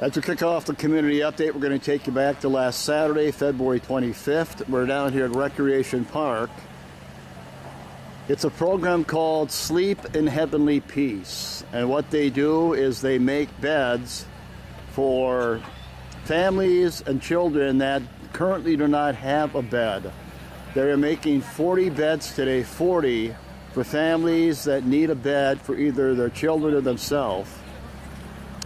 As we kick off the community update, we're going to take you back to last Saturday, February 25th. We're down here at Recreation Park. It's a program called Sleep in Heavenly Peace. And what they do is they make beds for families and children that currently do not have a bed. They're making 40 beds today, 40 for families that need a bed for either their children or themselves.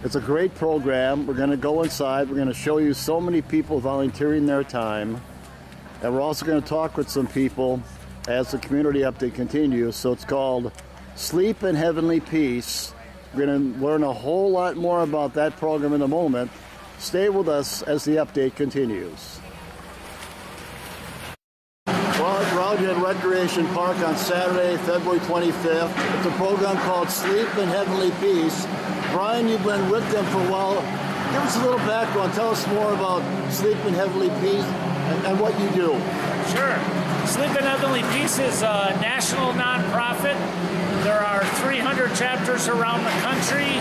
It's a great program. We're going to go inside. We're going to show you so many people volunteering their time. And we're also going to talk with some people as the community update continues. So it's called Sleep in Heavenly Peace. We're going to learn a whole lot more about that program in a moment. Stay with us as the update continues. Well, we're Recreation Park on Saturday, February 25th. It's a program called Sleep in Heavenly Peace. Brian, you've been with them for a while. Give us a little background. Tell us more about Sleep in Heavenly Peace and, and what you do. Sure. Sleep in Heavenly Peace is a national nonprofit. There are 300 chapters around the country,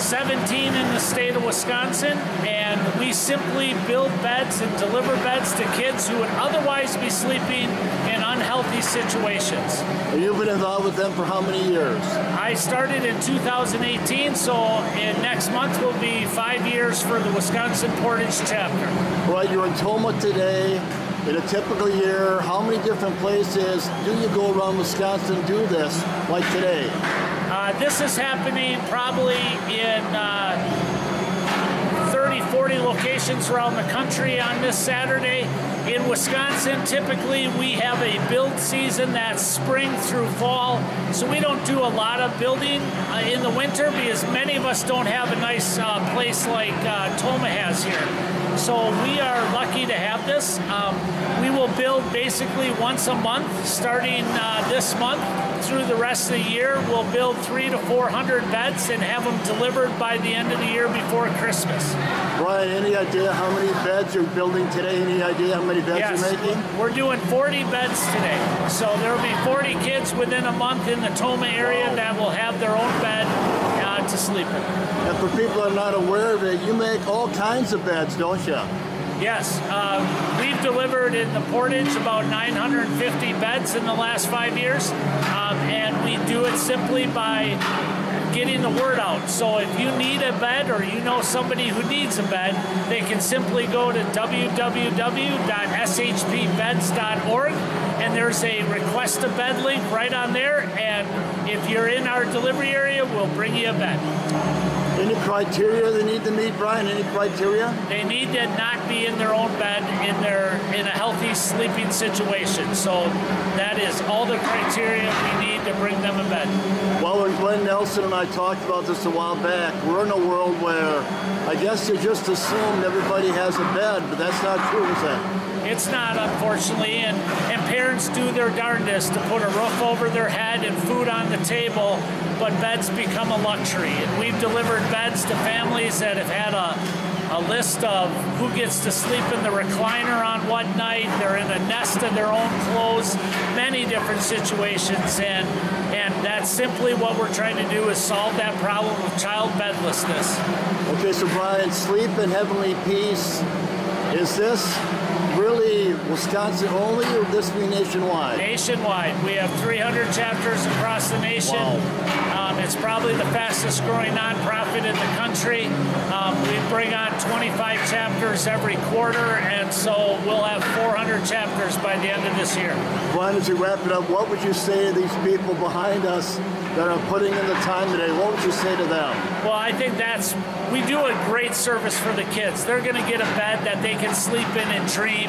17 in the state of Wisconsin, and we simply build beds and deliver beds to kids who would otherwise be sleeping in unhealthy situations. You've been involved with them for how many years? I started in 2018, so in next month will be five years for the Wisconsin Portage chapter. Right, you're in Tomah today. In a typical year, how many different places do you go around Wisconsin do this like today? Uh, this is happening probably in uh, 30, 40 locations around the country on this Saturday. In Wisconsin, typically we have a build season that's spring through fall, so we don't do a lot of building uh, in the winter because many of us don't have a nice uh, place like uh, Tomah has here. So we are lucky to have this. Um, we will build basically once a month starting uh, this month through the rest of the year. We'll build three to 400 beds and have them delivered by the end of the year before Christmas. Brian, any idea how many beds you're building today? Any idea how many beds Yes, you're making? we're doing 40 beds today. So there will be 40 kids within a month in the Tomah area Wow. that will have their own bed to sleep in. And for people that are not aware of it, you make all kinds of beds, don't you? Yes, uh, we've delivered in the Portage about 950 beds in the last five years, um, and we do it simply by getting the word out. So if you need a bed or you know somebody who needs a bed, they can simply go to www.shpbeds.org and there's a request a bed link right on there. And if you're in our delivery area, we'll bring you a bed. Any criteria they need to meet, Brian? Any criteria? They need to not be in their own bed in their in a healthy sleeping situation. So that is all the criteria we need to bring them a bed. Well, when Gwen Nelson and I talked about this a while back, we're in a world where I guess you just assumed everybody has a bed, but that's not true, is it? It's not, unfortunately, and, and parents do their darndest to put a roof over their head and food on the table, but beds become a luxury. And we've delivered beds to families that have had a, a list of who gets to sleep in the recliner on what night, they're in a nest of their own clothes, many different situations, and, and that's simply what we're trying to do is solve that problem of child bedlessness. Okay, so Brian, sleep in heavenly peace. Is this really Wisconsin only, or this be nationwide? nationwide. We have 300 chapters across the nation. Um, it's probably the fastest growing nonprofit in the country. Um, we bring on 25 chapters every quarter, and so we'll have 400 chapters by the end of this year. Brian, as we wrap it up, what would you say to these people behind us that are putting in the time today? What would you say to them? Well, I think that's we do a great service for the kids. They're going to get a bed that they can sleep in and dream.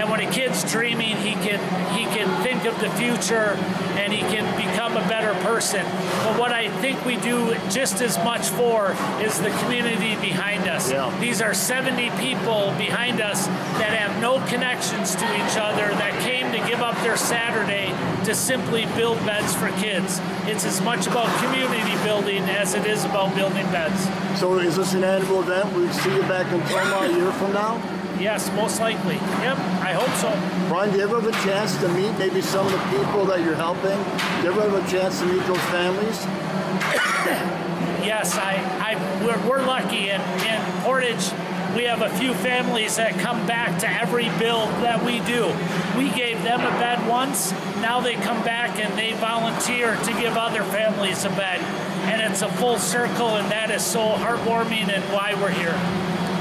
And when a kid's dreaming, he can he can think of the future and he can become a better person. But what I think we do just as much for is the community behind us. Yeah. These are 70 people behind us that have no connections to each other that came to give up their Saturday to simply build beds for kids. It's as much about community building as it is about building beds. So, is this an annual event? We see you back in Tomah a year from now? Yes, most likely. Yep, I hope so. Brian, do you ever have a chance to meet maybe some of the people that you're helping? Do you ever have a chance to meet those families? yes, I, I we're, we're lucky in, in Portage. We have a few families that come back to every build that we do. We gave them a bed once. Now they come back and they volunteer to give other families a bed. And it's a full circle, and that is so heartwarming and why we're here.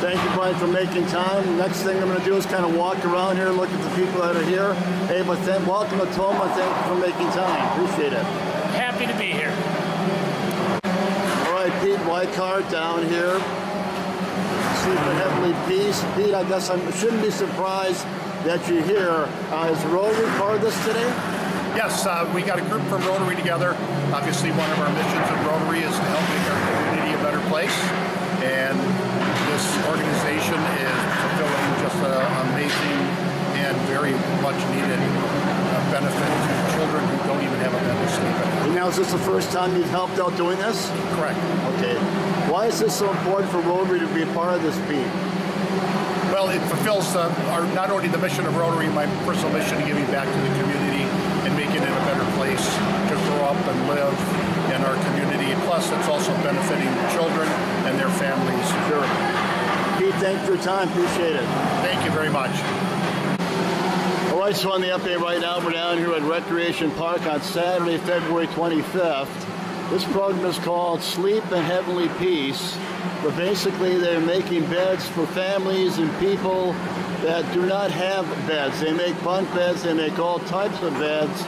Thank you, Brian, for making time. Next thing I'm going to do is kind of walk around here, and look at the people that are here. Hey, but then welcome to Tomah. Thank you for making time. Appreciate it. Happy to be here. All right, Pete Wycart down here. Sleep in heavenly peace. Pete, I guess I shouldn't be surprised that you're here. Uh, is Rotary part of this today? Yes, uh, we got a group from Rotary together. Obviously, one of our missions of Rotary is to help make our community a better place. And this organization is fulfilling just an amazing and very much needed uh, benefit to children who don't even have a sleep in. And now, is this the first time you've helped out doing this? Correct. Okay. Why is this so important for Rotary to be a part of this, Pete? Well, it fulfills our, not only the mission of Rotary, my personal mission of giving back to the community and making it a better place to grow up and live in our community. Plus, it's also benefiting the children and their families. Sure. Pete, thanks for your time. Appreciate it. Thank you very much. All right, so on the update right now, we're down here at Recreation Park on Saturday, February 25th. This program is called Sleep in Heavenly Peace, but basically they're making beds for families and people that do not have beds. They make bunk beds, they make all types of beds,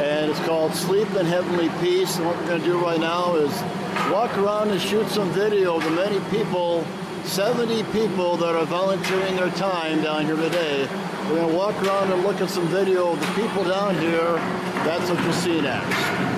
and it's called Sleep in Heavenly Peace. And what we're going to do right now is walk around and shoot some video of the many people, 70 people that are volunteering their time down here today. We're going to walk around and look at some video of the people down here. That's what you see next.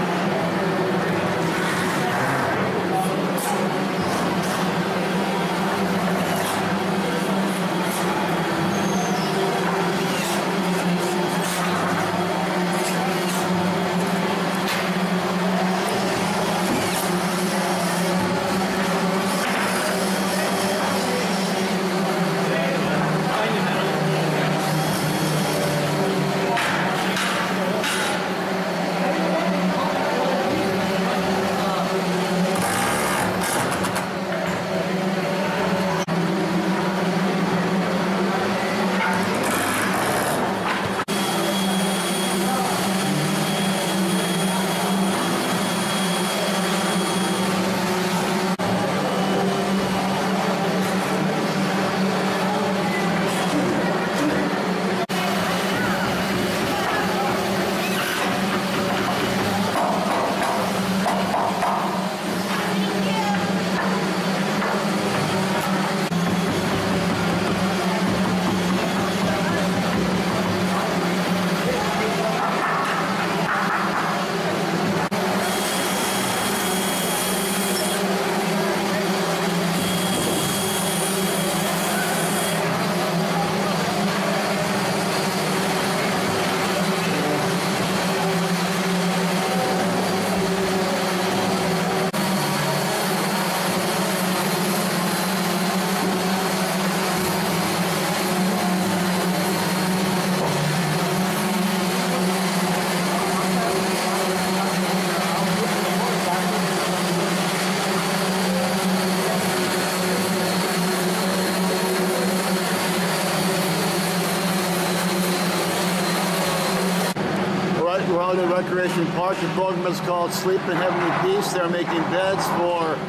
Out at The program is called Sleep in Heavenly Peace. They're making beds for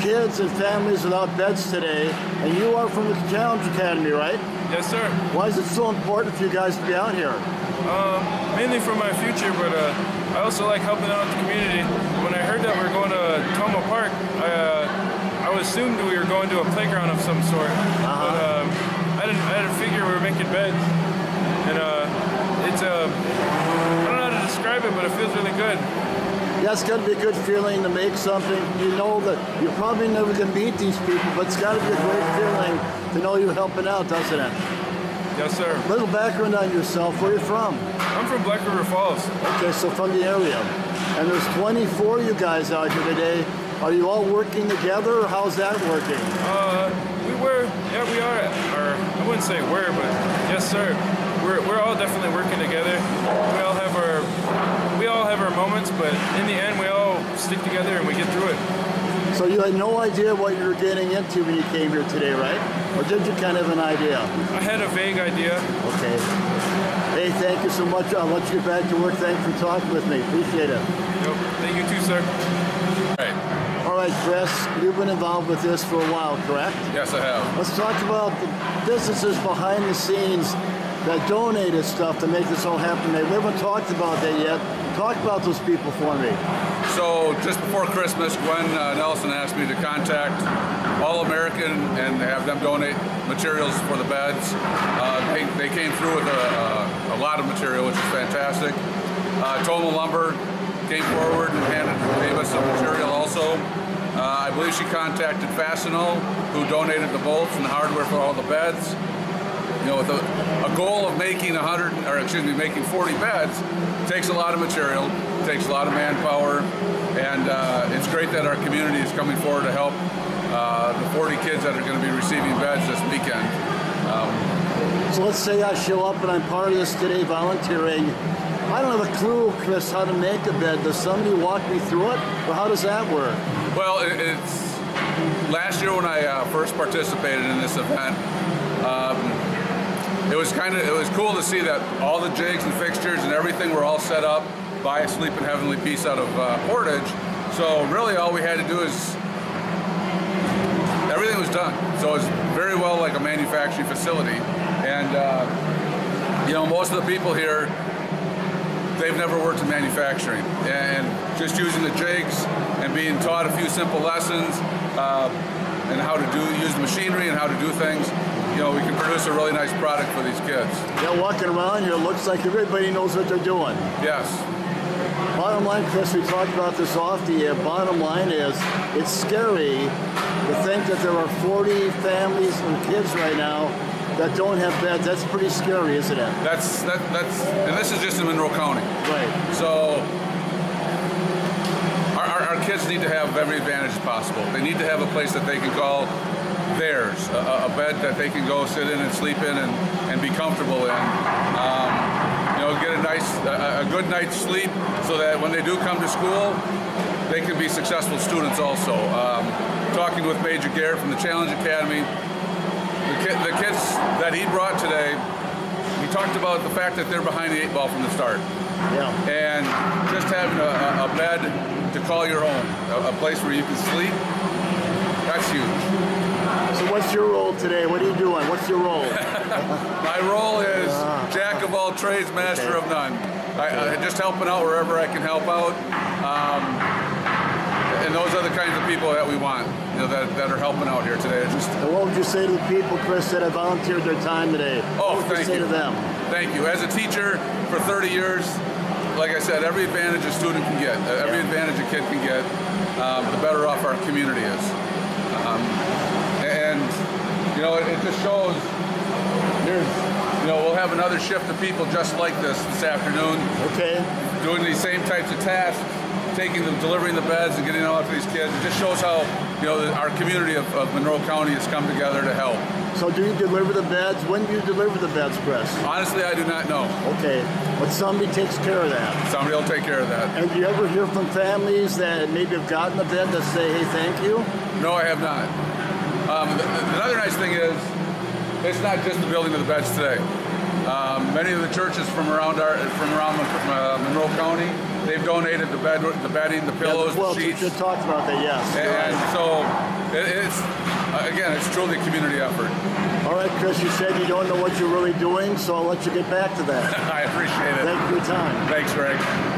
kids and families without beds today. And you are from the Challenge Academy, right? Yes, sir. Why is it so important for you guys to be out here? Um, mainly for my future, but uh, I also like helping out the community. When I heard that we are going to Tomah Park, I, uh, I assumed we were going to a playground of some sort. Uh-huh. But um, I didn't, I didn't figure we were making beds. And uh, it's a, I don't know how to describe it, but it feels really good. Yeah, it's got to be a good feeling to make something. You know that you're probably never going to meet these people, but it's got to be a great feeling to know you're helping out, doesn't it? Yes, sir. Little background on yourself. Where are you from? I'm from Black River Falls. Okay, so from the area. And there's 24 you guys out here today. Are you all working together, or how's that working? Uh, we were, yeah, we are, or I wouldn't say we're, but yes, sir. We're, we're all definitely working together. We all have our, we all have our moments, but in the end, we all stick together and we get through it. So you had no idea what you were getting into when you came here today, right? Or did you kind of have an idea? I had a vague idea. Okay. Hey, thank you so much. I'll let you get back to work. Thanks for talking with me. Appreciate it. Yep. Thank you too, sir. Right. All right, Chris, you've been involved with this for a while, correct? Yes, I have. Let's talk about the businesses behind the scenes that donated stuff to make this all happen. They haven't talked about that yet. Talk about those people for me. So just before Christmas, Gwen uh, Nelson asked me to contact All American and have them donate materials for the beds. Uh, they, they came through with a, a, lot of material, which is fantastic. Uh, Tomah Lumber came forward and handed, gave us some material also. Uh, I believe she contacted Fastenal, who donated the bolts and the hardware for all the beds. You know, with a, a goal of making 100, or excuse me, making 40 beds, takes a lot of material, takes a lot of manpower, and uh, it's great that our community is coming forward to help uh, the 40 kids that are going to be receiving beds this weekend. Um, So let's say I show up and I'm part of this today volunteering. I don't have a clue, Chris, how to make a bed. Does somebody walk me through it? Or how does that work? Well, it, it's last year when I uh, first participated in this event. Um, it was kind of it was cool to see that all the jigs and fixtures and everything were all set up by a Sleep in Heavenly Peace out of uh, Portage. So really, all we had to do is everything was done. So it was very well like a manufacturing facility, and uh, you know most of the people here they've never worked in manufacturing and just using the jigs and being taught a few simple lessons uh, and how to do use the machinery and how to do things you know we can produce a really nice product for these kids Yeah, walking around here, looks like everybody knows what they're doing. yes Bottom line, Chris, we talked about this off the air. Bottom line is, it's scary to think that there are 40 families and kids right now that don't have beds. That's pretty scary, isn't it? that's that, that's and this is just in Monroe County Right. So our, our, our kids need to have every advantage possible. They need to have a place that they can call theirs, a, a bed that they can go sit in and sleep in and, and be comfortable in. Um, you know, get a nice, a, a good night's sleep so that when they do come to school, they can be successful students also. Um, talking with Major Garrett from the Challenge Academy, the, ki- the kids that he brought today, he talked about the fact that they're behind the eight ball from the start Yeah. and just having a, a- bed to call your own, a, a place where you can sleep, that's huge. So what's your role today? What are you doing? What's your role? My role is jack of all trades, master Okay. of none. I, I just helping out wherever I can help out. Um, and those are the kinds of people that we want, you know, that, that are helping out here today. Just And what would you say to the people, Chris, that have volunteered their time today? Oh, what would thank you say you. to them? Thank you. As a teacher for 30 years, like I said, every advantage a student can get, every Yeah. advantage a kid can get, um, the better off our community is. Um, and, you know, it, it just shows, here's, you know, we'll have another shift of people just like this this afternoon, Okay. doing these same types of tasks, taking them, delivering the beds and getting it out to these kids. It just shows how, you know, our community of, of Monroe County has come together to help. So do you deliver the beds? When do you deliver the beds, Chris? Honestly, I do not know. Okay. But somebody takes care of that. Somebody will take care of that. And do you ever hear from families that maybe have gotten a bed that say, hey, thank you? No, I have not. Um, th- th- another nice thing is, it's not just the building of the beds today. Um, many of the churches from around our, from around uh, Monroe County, they've donated the bed, the bedding, the pillows, well, the sheets, just talked about that, yes. And right. so it, it's uh, again, it's truly a community effort. All right, Chris, you said you don't know what you're really doing, so I'll let you get back to that. I appreciate it. Thank you for your time. Thanks, Greg.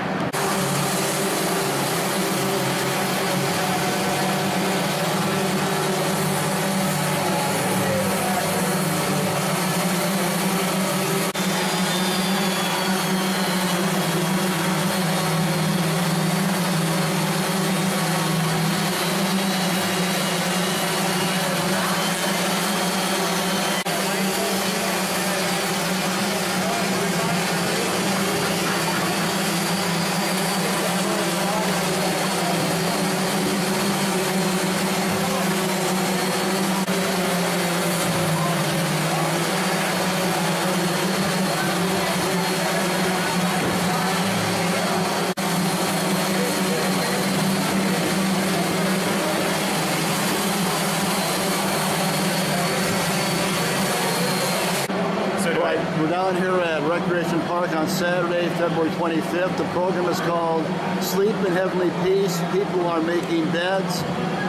Saturday, February 25th. The program is called Sleep in Heavenly Peace. People are making beds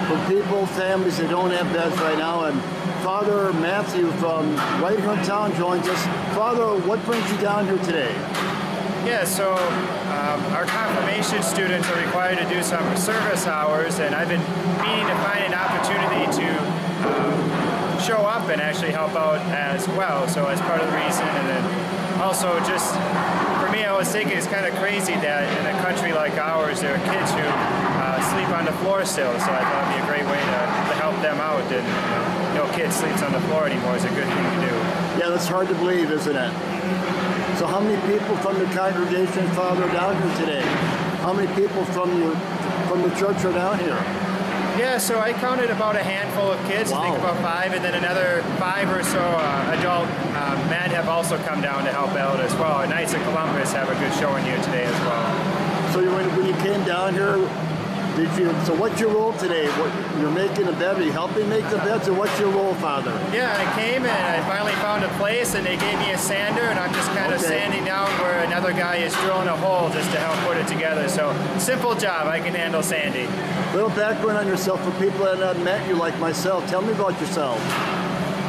for people, families that don't have beds right now. And Father Matthew from right here town joins us. Father, what brings you down here today? Yeah, so um, our confirmation students are required to do some service hours, and I've been meaning to find an opportunity to um, show up and actually help out as well. So as part of the reason, and then also just for me, I was thinking it's kind of crazy that in a country like ours, there are kids who uh, sleep on the floor still. So I thought it'd be a great way to, to help them out. And you know, no kid sleeps on the floor anymore is a good thing to do. Yeah, that's hard to believe, isn't it? So how many people from the congregation, Father, down here today? How many people from your from the church are down here? Yeah, so I counted about a handful of kids, I think about five, and then another five or so uh, adult uh, men have also come down to help out as well. And Knights of Columbus have a good showing here today as well. So when, when you came down here, did you? So what's your role today? What you're making a bed? Are you helping make the beds, or what's your role, Father? Yeah, I came and I finally found a place, and they gave me a sander, and I'm just kind of Okay. sanding down where another guy is drilling a hole just to help put it together. So simple job, I can handle sanding. Little background on yourself for people that have not met you like myself. Tell me about yourself.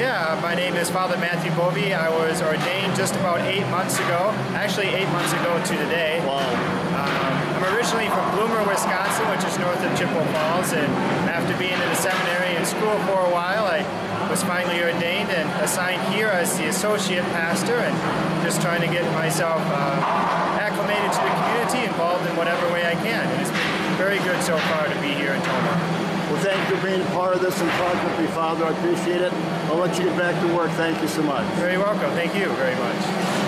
Yeah, my name is Father Matthew Bovey. I was ordained just about eight months ago, actually eight months ago to today. Wow. Um, I'm originally from Bloomer, Wisconsin, which is north of Chippewa Falls, and after being in the seminary and school for a while, I was finally ordained and assigned here as the associate pastor, and just trying to get myself uh, acclimated to the community, involved in whatever way I can. And it's been very good so far to be here in Tomah. Well, thank you for being a part of this and talking with me, Father. I appreciate it. I'll let you get back to work. Thank you so much. Very welcome. Thank you very much.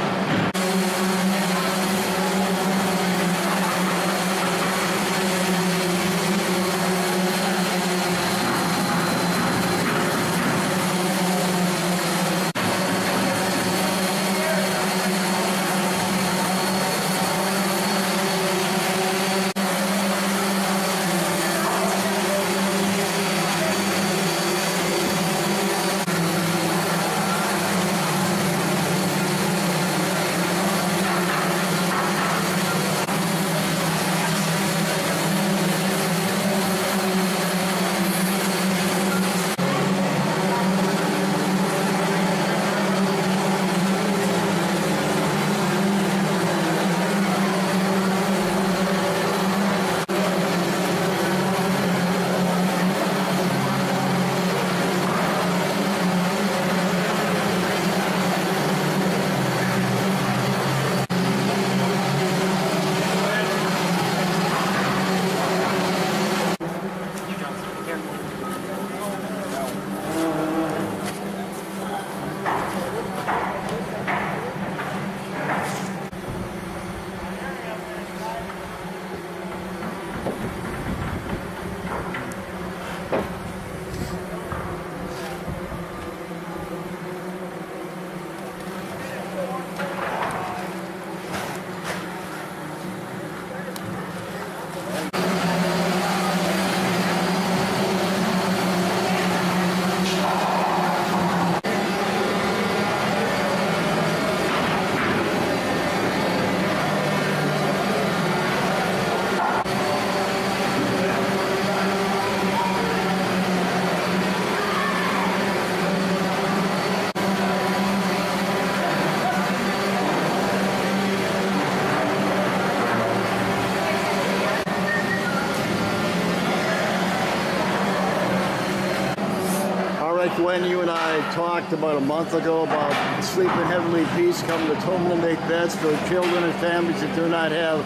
Gwen, you and I talked about a month ago about Sleep in Heavenly Peace coming to Tomah to make beds for children and families that do not have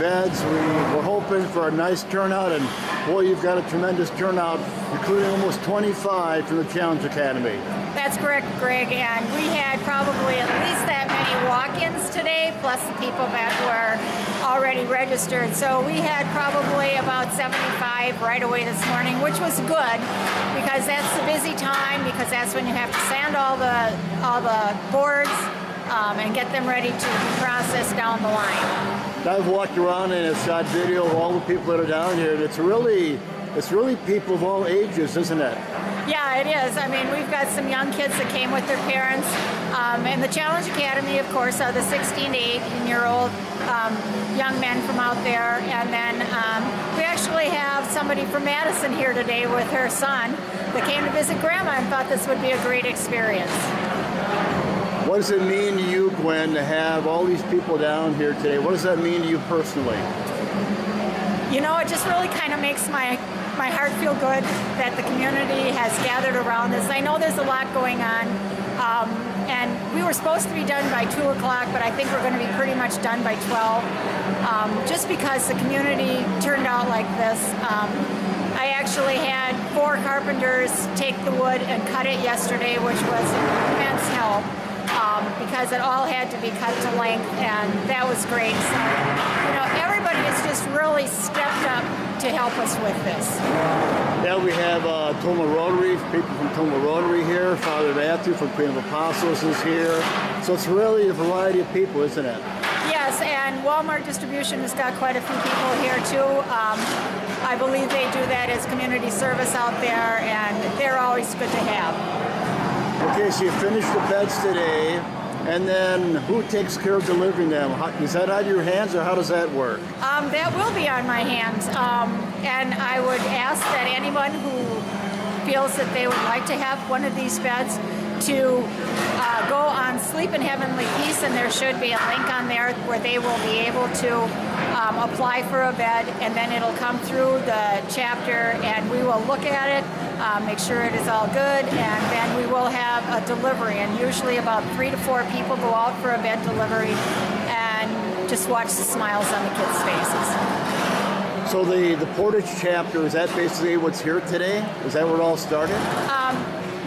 beds. We were hoping for a nice turnout, and boy, you've got a tremendous turnout, including almost 25 from the Challenge Academy. That's correct, Greg, and we had probably at least many walk-ins today, plus the people that were already registered. So we had probably about 75 right away this morning, which was good because that's the busy time because that's when you have to sand all the all the boards um, and get them ready to be processed down the line. I've walked around and it's got video of all the people that are down here, and it's really, it's really people of all ages, isn't it? Yeah, it is. I mean, we've got some young kids that came with their parents. Um, and the Challenge Academy, of course, are the 16 to 18 year old um, young men from out there. And then um, we actually have somebody from Madison here today with her son that came to visit grandma and thought this would be a great experience. What does it mean to you, Gwen, to have all these people down here today? What does that mean to you personally? You know, it just really kind of makes my my heart feel good that the community has gathered around this. I know there's a lot going on, um, and we were supposed to be done by 2 o'clock, but I think we're going to be pretty much done by 12, um, just because the community turned out like this. Um, I actually had four carpenters take the wood and cut it yesterday, which was immense help. Um, because it all had to be cut to length, and that was great. So, you know, has just really stepped up to help us with this. Yeah, we have uh, Tomah Rotary, people from Tomah Rotary here. Father Matthew from Queen of Apostles is here. So it's really a variety of people, isn't it? Yes, and Walmart Distribution has got quite a few people here too. Um, I believe they do that as community service out there, and they're always good to have. Okay, so you finished the beds today, and then who takes care of delivering them? How, is that out of your hands, or how does that work? Um, that will be on my hands, um, and I would ask that anyone who feels that they would like to have one of these beds to uh, go on Sleep in Heavenly Peace, and there should be a link on there where they will be able to um, apply for a bed, and then it'll come through the chapter, and we will look at it, uh, make sure it is all good, and then we will have a delivery. And usually, about three to four people go out for a bed delivery, and just watch the smiles on the kids' faces. So the, the Portage chapter, is that basically what's here today? Is that where it all started?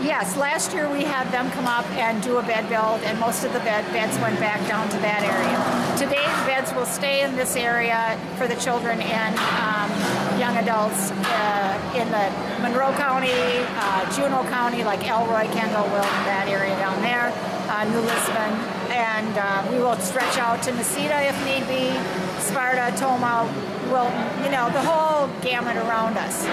Yes, last year we had them come up and do a bed build, and most of the bed beds went back down to that area. Today, the beds will stay in this area for the children and um, young adults uh, in the Monroe County, uh, Juneau County, like Elroy, Kendall, Wilton, that area down there, uh, New Lisbon, and uh, we will stretch out to Necedah if need be, Sparta, Tomah, Wilton, you know, the whole gamut around us.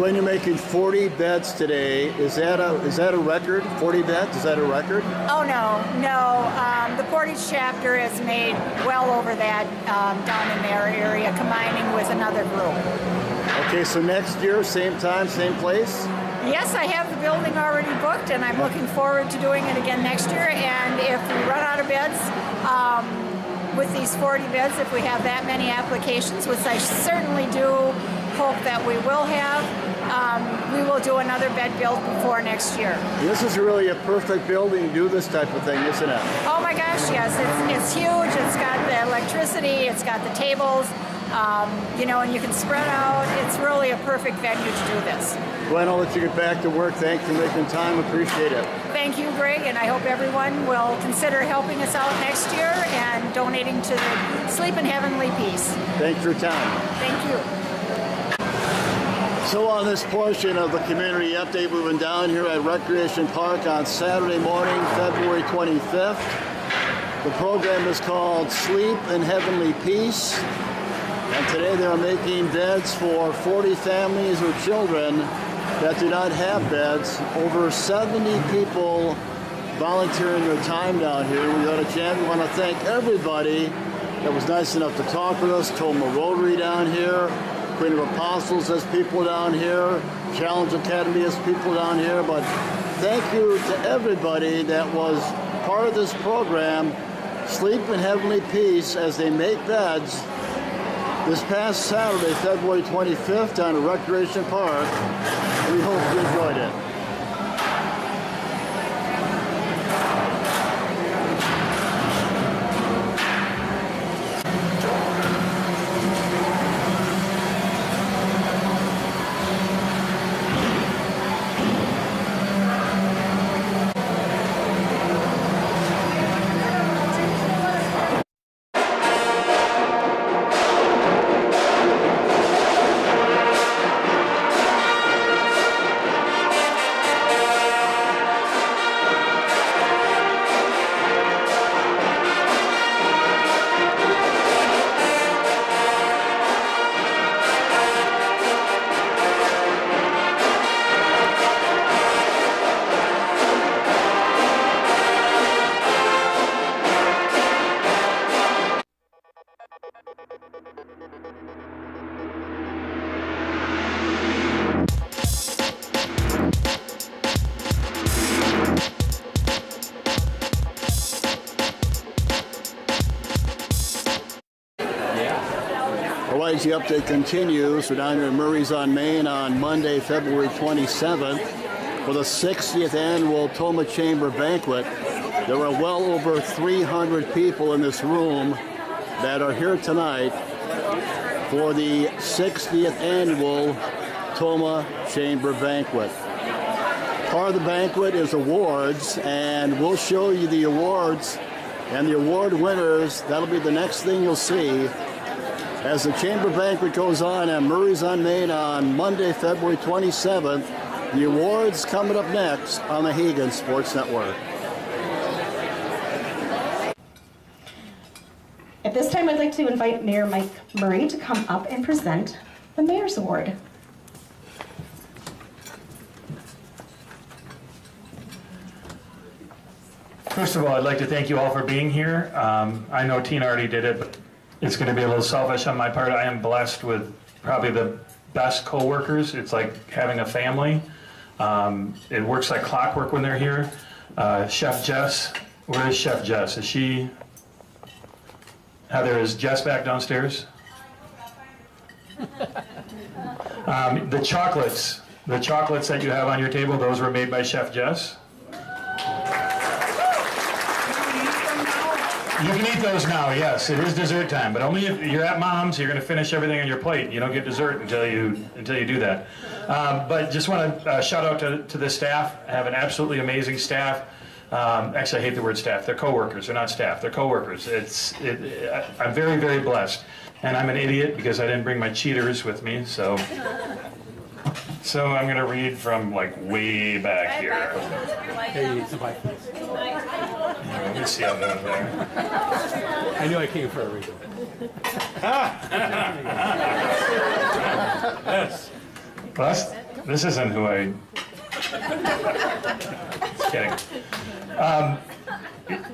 When you're making 40 beds today, is that a is that a record? 40 beds? Is that a record? Oh no, no. Um, the Portage chapter has made well over that um, down in their area, combining with another group. Okay, so next year, same time, same place? Yes, I have the building already booked, and I'm looking forward to doing it again next year. And if we run out of beds, um, with these 40 beds, if we have that many applications, which I certainly do hope that we will have, um, we will do another bed build before next year. This is really a perfect building to do this type of thing, isn't it? Oh my gosh, yes, it's, it's huge. It's got the electricity, it's got the tables, um, you know, and you can spread out. It's really a perfect venue to do this. Gwen, I'll let you get back to work. Thanks for making time. Appreciate it. Thank you, Greg, and I hope everyone will consider helping us out next year and donating to the Sleep in Heavenly Peace. Thanks for your time. Thank you. So on this portion of the community update, we've been down here at Recreation Park on Saturday morning, February 25th. The program is called Sleep in Heavenly Peace. And today they are making beds for 40 families or children that do not have beds. Over 70 people volunteering their time down here. We got a chance. We want to thank everybody that was nice enough to talk with us. Tomah Rotary down here. Queen of Apostles has people down here. Challenge Academy has people down here. But thank you to everybody that was part of this program. Sleep in Heavenly Peace as they make beds this past Saturday, February 25th, down at Recreation Park. We hope you enjoyed it. Update continues. We're down here in Murray's on Main on Monday, February 27th for the 60th annual Tomah Chamber Banquet. There are well over 300 people in this room that are here tonight for the 60th annual Tomah Chamber Banquet. Part of the banquet is awards, and we'll show you the awards and the award winners. That'll be the next thing you'll see as the Chamber Banquet goes on at Murray's on Main on Monday, February 27th. The awards coming up next on the Hagen Sports Network. At this time, I'd like to invite Mayor Mike Murray to come up and present the Mayor's Award. First of all, I'd like to thank you all for being here. Um, I know Tina already did it, but it's going to be a little selfish on my part. I am blessed with probably the best coworkers. It's like having a family. Um, it works like clockwork when they're here. Uh, Chef Jess, where is Chef Jess? Is she? Heather, is Jess back downstairs? Um, the chocolates, the chocolates that you have on your table, those were made by Chef Jess. You can eat those now, yes. It is dessert time, but only if you're at mom's. You're going to finish everything on your plate. You don't get dessert until you until you do that. Um, but just want to uh, shout out to, to the staff. I have an absolutely amazing staff. Um, actually, I hate the word staff. They're coworkers. They're not staff. They're coworkers. It's it, I, I'm very very blessed, and I'm an idiot because I didn't bring my cheaters with me. So. So I'm going to read from like way back here. Hey, it's a bike. Let me see how that there. I knew I came for a reason. Yes. Well, this isn't who I. Just kidding. Um,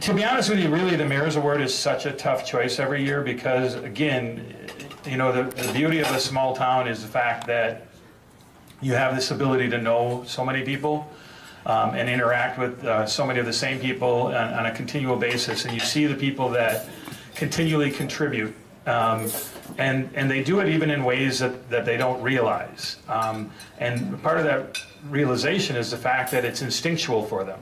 to be honest with you, really, the Mayor's Award is such a tough choice every year because, again, you know, the, the beauty of a small town is the fact that you have this ability to know so many people um, and interact with uh, so many of the same people on, on a continual basis, and you see the people that continually contribute. Um, and, and they do it even in ways that, that they don't realize. Um, and part of that realization is the fact that it's instinctual for them.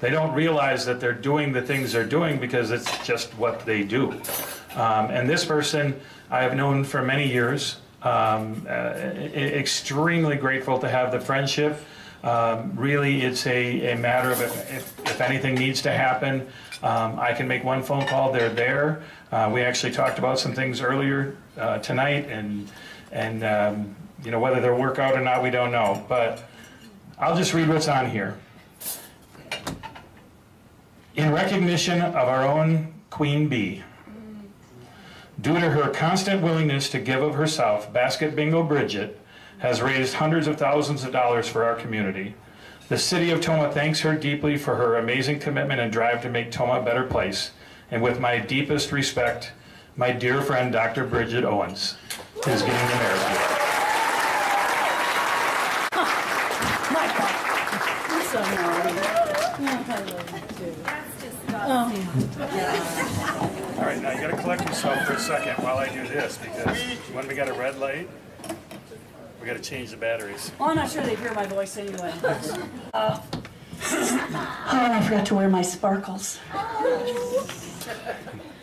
They don't realize that they're doing the things they're doing because it's just what they do. Um, and this person I have known for many years. Um, uh, extremely grateful to have the friendship. Um, really, it's a, a matter of if, if, if anything needs to happen, um, I can make one phone call. They're there. Uh, we actually talked about some things earlier uh, tonight, and and um, you know whether they'll work out or not, we don't know. But I'll just read what's on here. In recognition of our own Queen Bee, due to her constant willingness to give of herself, Basket Bingo Bridget has raised hundreds of thousands of dollars for our community. The city of Tomah thanks her deeply for her amazing commitment and drive to make Tomah a better place. And with my deepest respect, my dear friend Dr. Bridget Owens is getting the mayor's award. All right, now you gotta collect yourself for a second while I do this, because when we got a red light, we gotta change the batteries. Well, I'm not sure they'd hear my voice anyway. Uh, oh, and I forgot to wear my sparkles.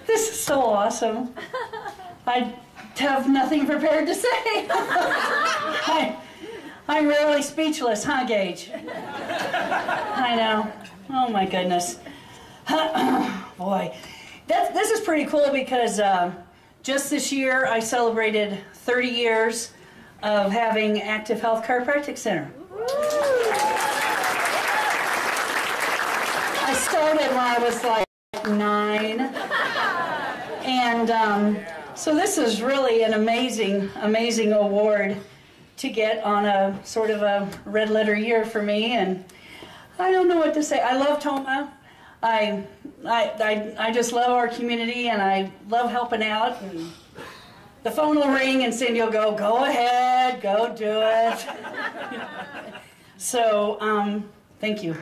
This is so awesome. I have nothing prepared to say. I, I'm really speechless, huh, Gage? I know. Oh my goodness. Boy, that's, this is pretty cool because uh, just this year I celebrated 30 years of having Active Health Chiropractic Center. I started when I was like nine. And um, so this is really an amazing, amazing award to get on a sort of a red letter year for me. And I don't know what to say. I love Tomah. I, I, I, I just love our community and I love helping out. And the phone will ring and Cindy will go, go ahead, go do it. so, um, thank you.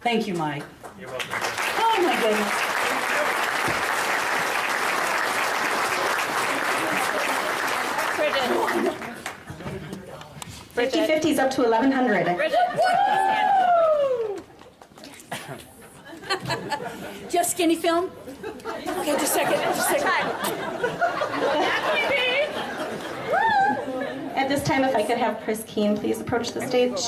Thank you, Mike. You're welcome. Oh my goodness. So 50-50 is up to 1,100. Just skinny film? Okay, just a second, just a second. At this time, if I could have Chris Keene please approach the stage.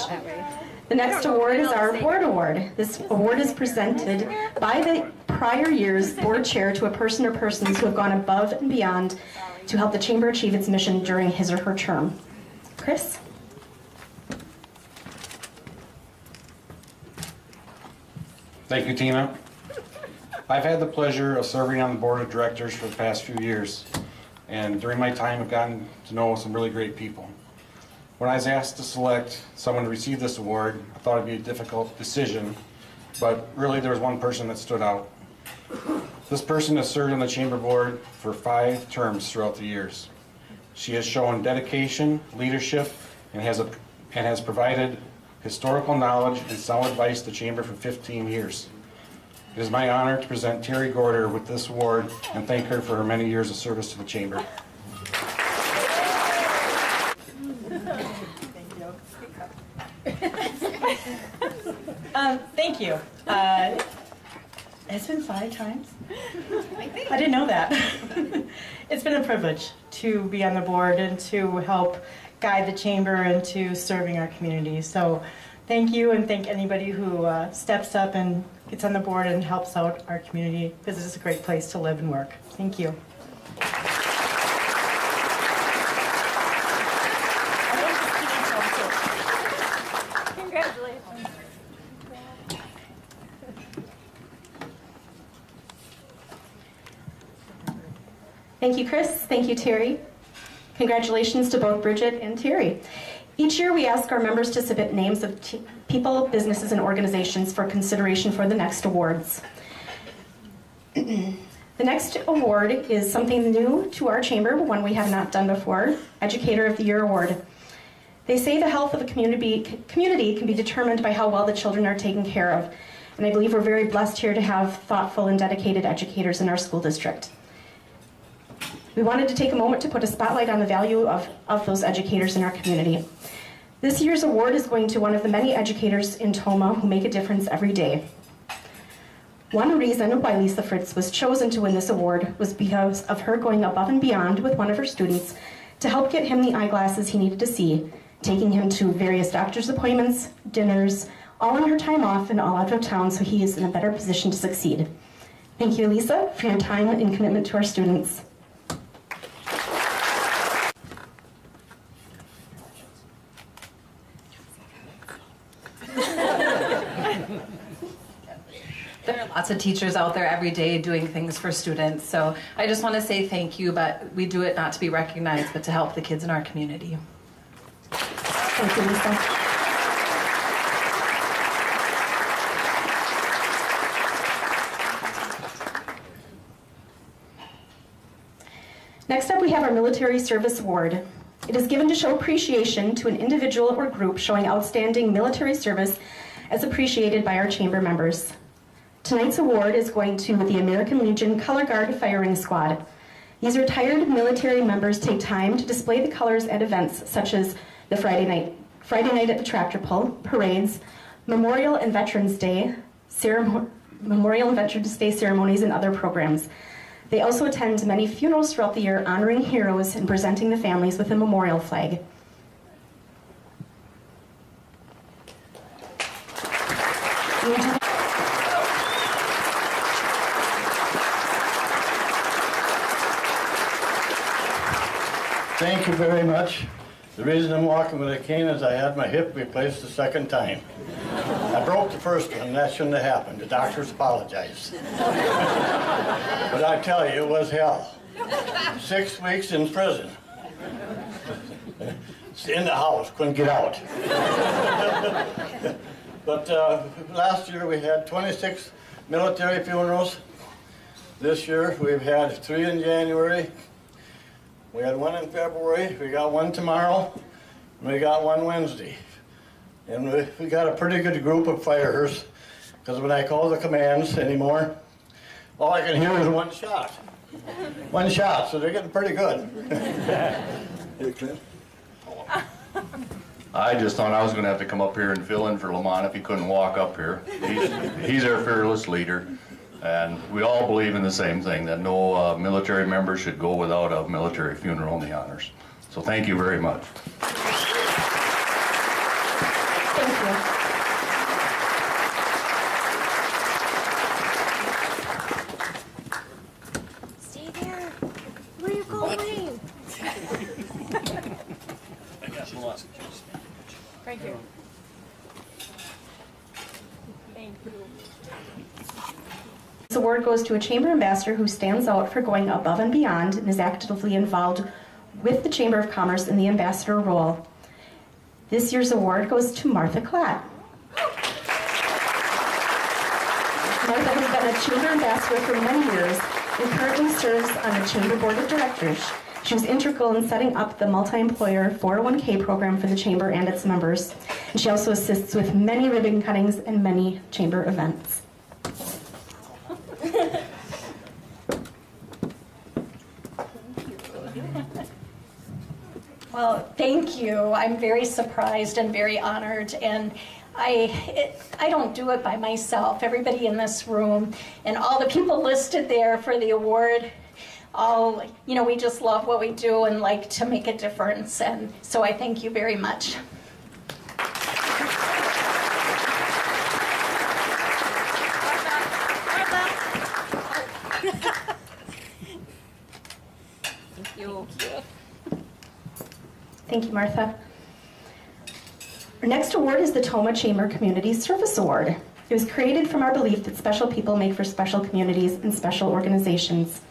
The next award is our Board Award. This award is presented by the prior year's board chair to a person or persons who have gone above and beyond to help the Chamber achieve its mission during his or her term. Chris? Thank you, Tina. I've had the pleasure of serving on the board of directors for the past few years, and during my time, I've gotten to know some really great people. When I was asked to select someone to receive this award, I thought it'd be a difficult decision, but really there was one person that stood out. This person has served on the chamber board for five terms throughout the years. She has shown dedication, leadership, and has, a, and has provided historical knowledge and sound advice to the chamber for 15 years. It is my honor to present Terry Gorder with this award and thank her for her many years of service to the chamber. Um, thank you. Uh, it's been five times. I didn't know that. it's been a privilege to be on the board and to help guide the chamber into serving our community. So thank you and thank anybody who uh, steps up and gets on the board and helps out our community because it's a great place to live and work. Thank you. Congratulations. Thank you, Chris. Thank you, Terry. Congratulations to both Bridget and Terry. Each year, we ask our members to submit names of people, businesses, and organizations for consideration for the next awards. the next award is something new to our chamber, one we have not done before Educator of the Year Award. They say the health of a community, community can be determined by how well the children are taken care of, and I believe we're very blessed here to have thoughtful and dedicated educators in our school district. We wanted to take a moment to put a spotlight on the value of, of those educators in our community. This year's award is going to one of the many educators in Tomah who make a difference every day. One reason why Lisa Fritz was chosen to win this award was because of her going above and beyond with one of her students to help get him the eyeglasses he needed to see, taking him to various doctor's appointments, dinners, all in her time off and all out of town so he is in a better position to succeed. Thank you, Lisa, for your time and commitment to our students. There are lots of teachers out there every day doing things for students. So I just want to say thank you, but we do it not to be recognized, but to help the kids in our community. Thank you, Lisa. Next up, we have our Military Service Award. It is given to show appreciation to an individual or group showing outstanding military service as appreciated by our chamber members. Tonight's award is going to the American Legion Color Guard Firing Squad. These retired military members take time to display the colors at events such as the Friday night, Friday night at the Tractor Pull, parades, Memorial and Veterans Day, Memorial and Veterans Day ceremonies, and other programs. They also attend many funerals throughout the year, honoring heroes and presenting the families with a memorial flag. Thank you very much. The reason I'm walking with a cane is I had my hip replaced the second time. I broke the first one, that shouldn't have happened. The doctors apologized. but I tell you, it was hell. Six weeks in prison. in the house, couldn't get out. but uh, last year we had 26 military funerals. This year we've had three in January, we had one in February, we got one tomorrow, and we got one Wednesday. And we, we got a pretty good group of fighters, because when I call the commands anymore, all I can hear is one shot. One shot, so they're getting pretty good. Here, Clint. I just thought I was gonna have to come up here and fill in for Lamont if he couldn't walk up here. He's, he's our fearless leader, and we all believe in the same thing, that no uh, military member should go without a military funeral and the honors. So thank you very much. Thank you. Stay there. Where are you going? Right here. Thank you. This award goes to a chamber ambassador who stands out for going above and beyond and is actively involved with the Chamber of Commerce in the ambassador role. This year's award goes to Martha Klatt. Martha has been a chamber ambassador for many years and currently serves on the chamber board of directors. She was integral in setting up the multi-employer 401k program for the chamber and its members. And she also assists with many ribbon cuttings and many chamber events. Well, thank you. I'm very surprised and very honored, and I it, I don't do it by myself. Everybody in this room and all the people listed there for the award, all you know, we just love what we do and like to make a difference, and so I thank you very much. Thank you, Martha. Our next award is the Tomah Chamber Community Service Award. It was created from our belief that special people make for special communities and special organizations.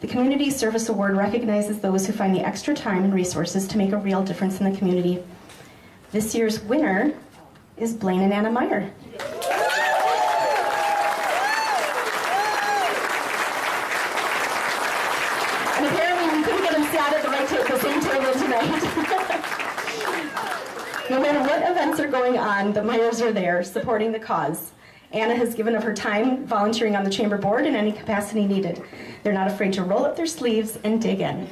The Community Service Award recognizes those who find the extra time and resources to make a real difference in the community. This year's winner is Blaine and Anna Meyer. And apparently we couldn't get them sat at the right table, the same table tonight. no matter what events are going on, the Myers are there supporting the cause. Anna has given of her time volunteering on the chamber board in any capacity needed. They're not afraid to roll up their sleeves and dig in.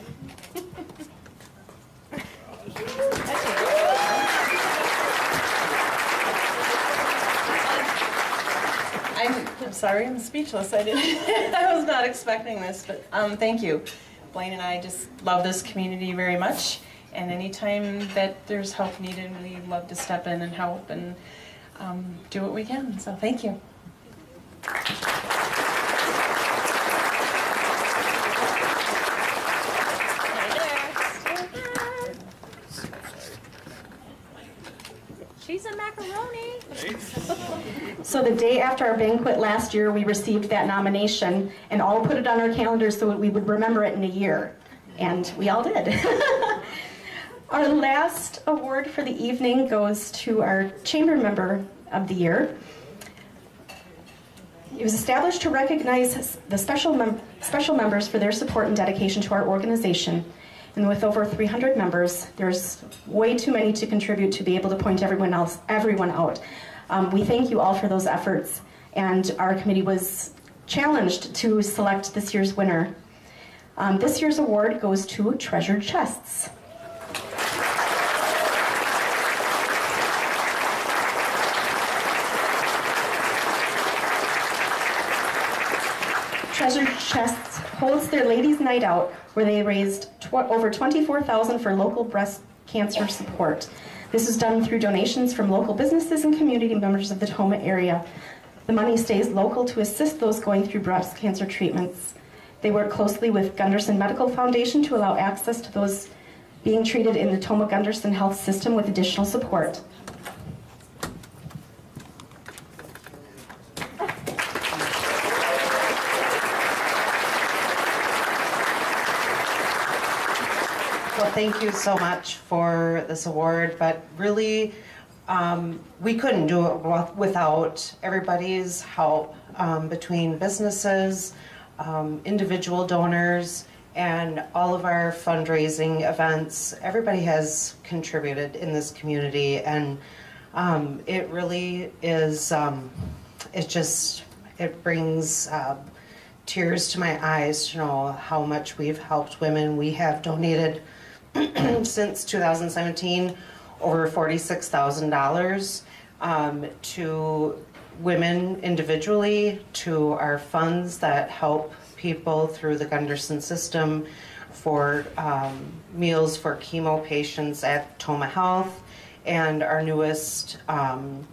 I'm, I'm sorry, I'm speechless. I didn't. I was not expecting this, but um, thank you. Blaine and I just love this community very much, and anytime that there's help needed, we love to step in and help and um, do what we can. So thank you. She's a macaroni. So the day after our banquet last year, we received that nomination and all put it on our calendars so that we would remember it in a year. And we all did. our last award for the evening goes to our chamber member of the year. It was established to recognize the special, mem- special members for their support and dedication to our organization. And with over 300 members, there's way too many to contribute to be able to point everyone else, everyone out. Um, we thank you all for those efforts, and our committee was challenged to select this year's winner. Um, this year's award goes to Treasured Chests. Treasured Chests holds their Ladies' Night Out, where they raised tw- over 24000 for local breast cancer support. This is done through donations from local businesses and community members of the Tacoma area. The money stays local to assist those going through breast cancer treatments. They work closely with Gundersen Medical Foundation to allow access to those being treated in the Tomah Gundersen Health System with additional support. Well, thank you so much for this award, but really, um, we couldn't do it without everybody's help um, between businesses, um, individual donors, and all of our fundraising events. Everybody has contributed in this community, and um, it really is, um, it just, it brings uh, tears to my eyes to know how much we've helped women. We have donated since 2017 over $46,000 um, to women individually, to our funds that help people through the Gundersen system for um, meals for chemo patients at Tomah Health, and our newest um,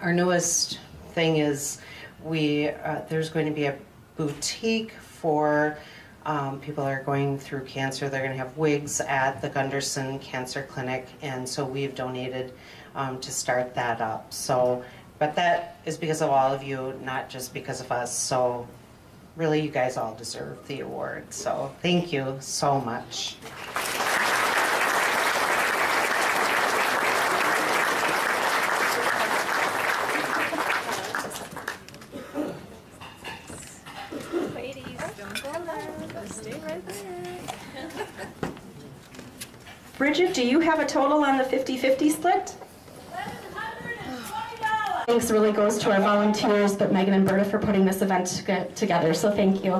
our newest thing is we uh, there's going to be a boutique for um, people are going through cancer. They're going to have wigs at the Gundersen Cancer Clinic, and so we've donated um, to start that up. So, but that is because of all of you, not just because of us. So, really, you guys all deserve the award. So, thank you so much. Ladies, don't go loud. Stay right there. Bridget, do you have a total on the 50-50 split? Thanks really goes to our volunteers, but Megan and Berta for putting this event together, so thank you.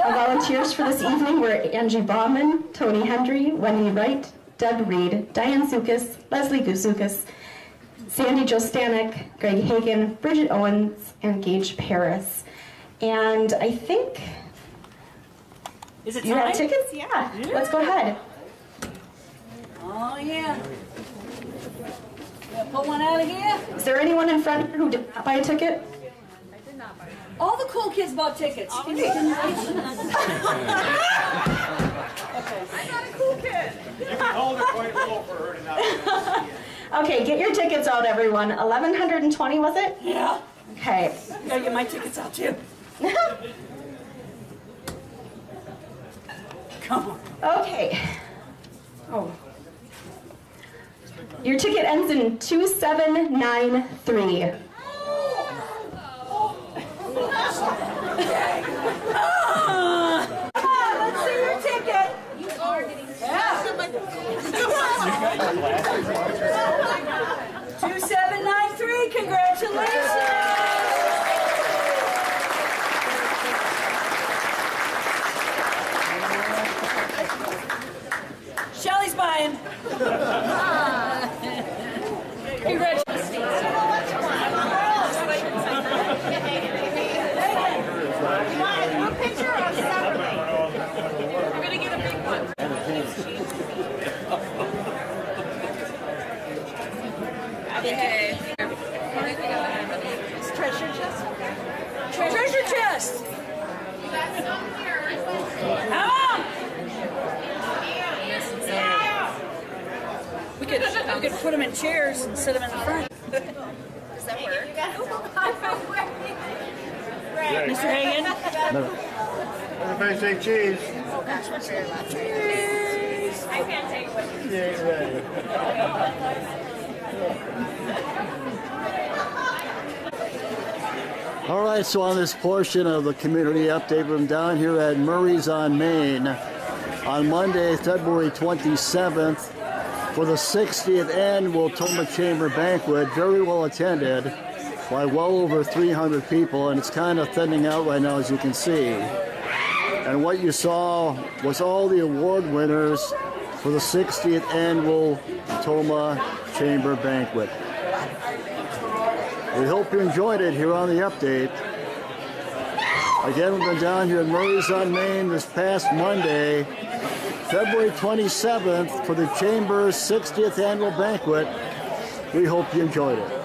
Our volunteers for this evening were Angie Bauman, Tony Hendry, Wendy Wright, Deb Reed, Diane Zukas, Leslie Guzukas, Sandy Jostanek, Greg Hagen, Bridget Owens, and Gage Paris. And I think Is it you have tickets? Yeah. Let's go ahead. Oh, yeah. Yeah, Pull one out of here. Is there anyone in front who did not buy a ticket? All the cool kids bought tickets. Can you- I'm not a cool kid. You can hold it quite low for her to not. Okay, get your tickets out, everyone. 1120 was it? Yeah. Okay. Gotta get my tickets out too. Come on. Okay. Oh. Your ticket ends in 2793. Ah! 2793, congratulations! Shelly's buying. We could, put them in chairs and sit them in the front. Does that work? Mr. Hagen? Everybody say cheese. Cheers. I can't take one. You ain't. All right, so on this portion of the community update, I'm down here at Murray's on Main on Monday, February 27th for the 60th annual Tomah Chamber Banquet, very well attended by well over 300 people, and it's kind of thinning out right now, as you can see. And what you saw was all the award winners for the 60th annual Tomah Chamber Banquet. We hope you enjoyed it here on the update. Again, we've been down here in Murray's on Main this past Monday, February 27th, for the Chamber's 60th annual banquet. We hope you enjoyed it.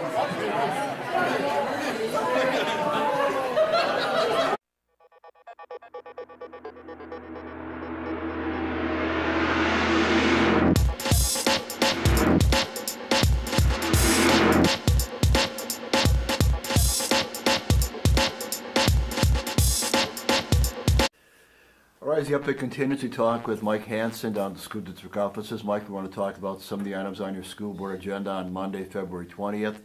As the update talk with Mike Hanson down at the school district offices. Mike, we want to talk about some of the items on your school board agenda on Monday, February 20th.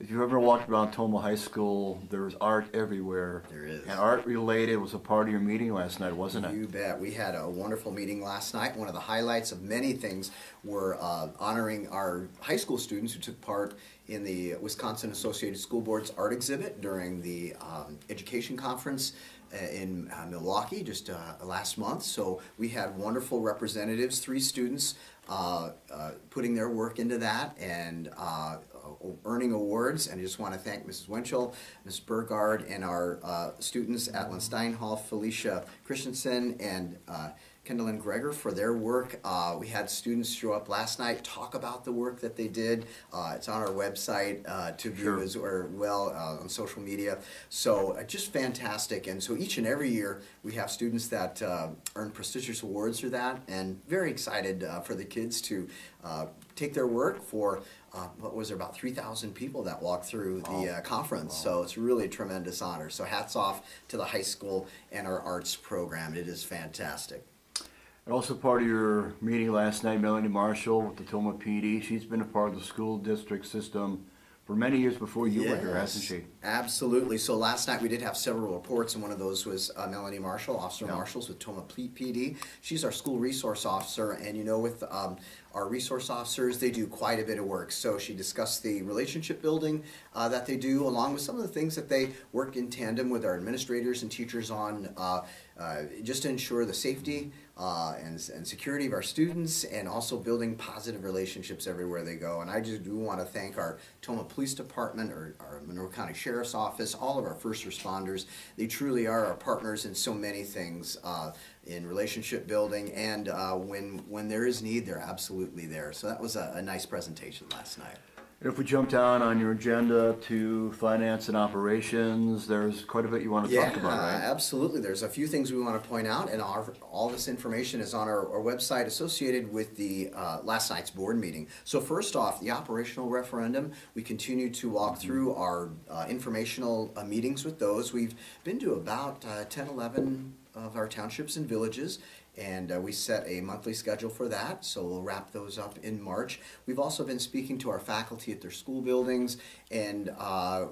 If you've ever walked around Tomah High School, there's art everywhere. There is. And art related was a part of your meeting last night, wasn't it? You bet. We had a wonderful meeting last night. One of the highlights of many things were uh, honoring our high school students who took part in the Wisconsin Associated School Boards art exhibit during the um, education conference in uh, Milwaukee just uh, last month. So we had wonderful representatives, three students uh, uh, putting their work into that and uh, earning awards. And I just want to thank Mrs. Winchell, Ms. Burgard, and our uh, students at Steinhoff, Felicia Christensen, and uh, and Gregor for their work. Uh, we had students show up last night, talk about the work that they did. Uh, it's on our website uh, to view Sure. as or well uh, on social media. So uh, just fantastic. And so each and every year we have students that uh, earn prestigious awards for that, and very excited uh, for the kids to uh, take their work for. Uh, what was there about 3,000 people that walked through the uh, conference? So it's really a tremendous honor. So hats off to the high school and our arts program. It is fantastic. And also part of your meeting last night, Melanie Marshall with the Tomah PD. She's been a part of the school district system for many years before you were here, hasn't she? Absolutely. So last night we did have several reports, and one of those was uh, Melanie Marshall, Officer Marshall's with Tomah PD. She's our school resource officer, and you know, with um, our resource officers, they do quite a bit of work. So she discussed the relationship building uh, that they do, along with some of the things that they work in tandem with our administrators and teachers on, uh, uh, just to ensure the safety uh, and, and security of our students, and also building positive relationships everywhere they go. And I just do want to thank our Tomah Police Department, or our Monroe County Sheriff's Office, all of our first responders. They truly are our partners in so many things. Uh, in relationship building, and uh, when when there is need, they're absolutely there. So that was a, a nice presentation last night. And if we jump down on your agenda to finance and operations, there's quite a bit you want to Yeah, talk about, right? absolutely. There's a few things we want to point out, and our, all this information is on our, our website associated with the uh, last night's board meeting. So first off, the operational referendum, we continue to walk through our uh, informational uh, meetings with those. We've been to about uh, 10, 11 of our townships and villages, and uh, we set a monthly schedule for that, so we'll wrap those up in March. We've also been speaking to our faculty at their school buildings, and uh,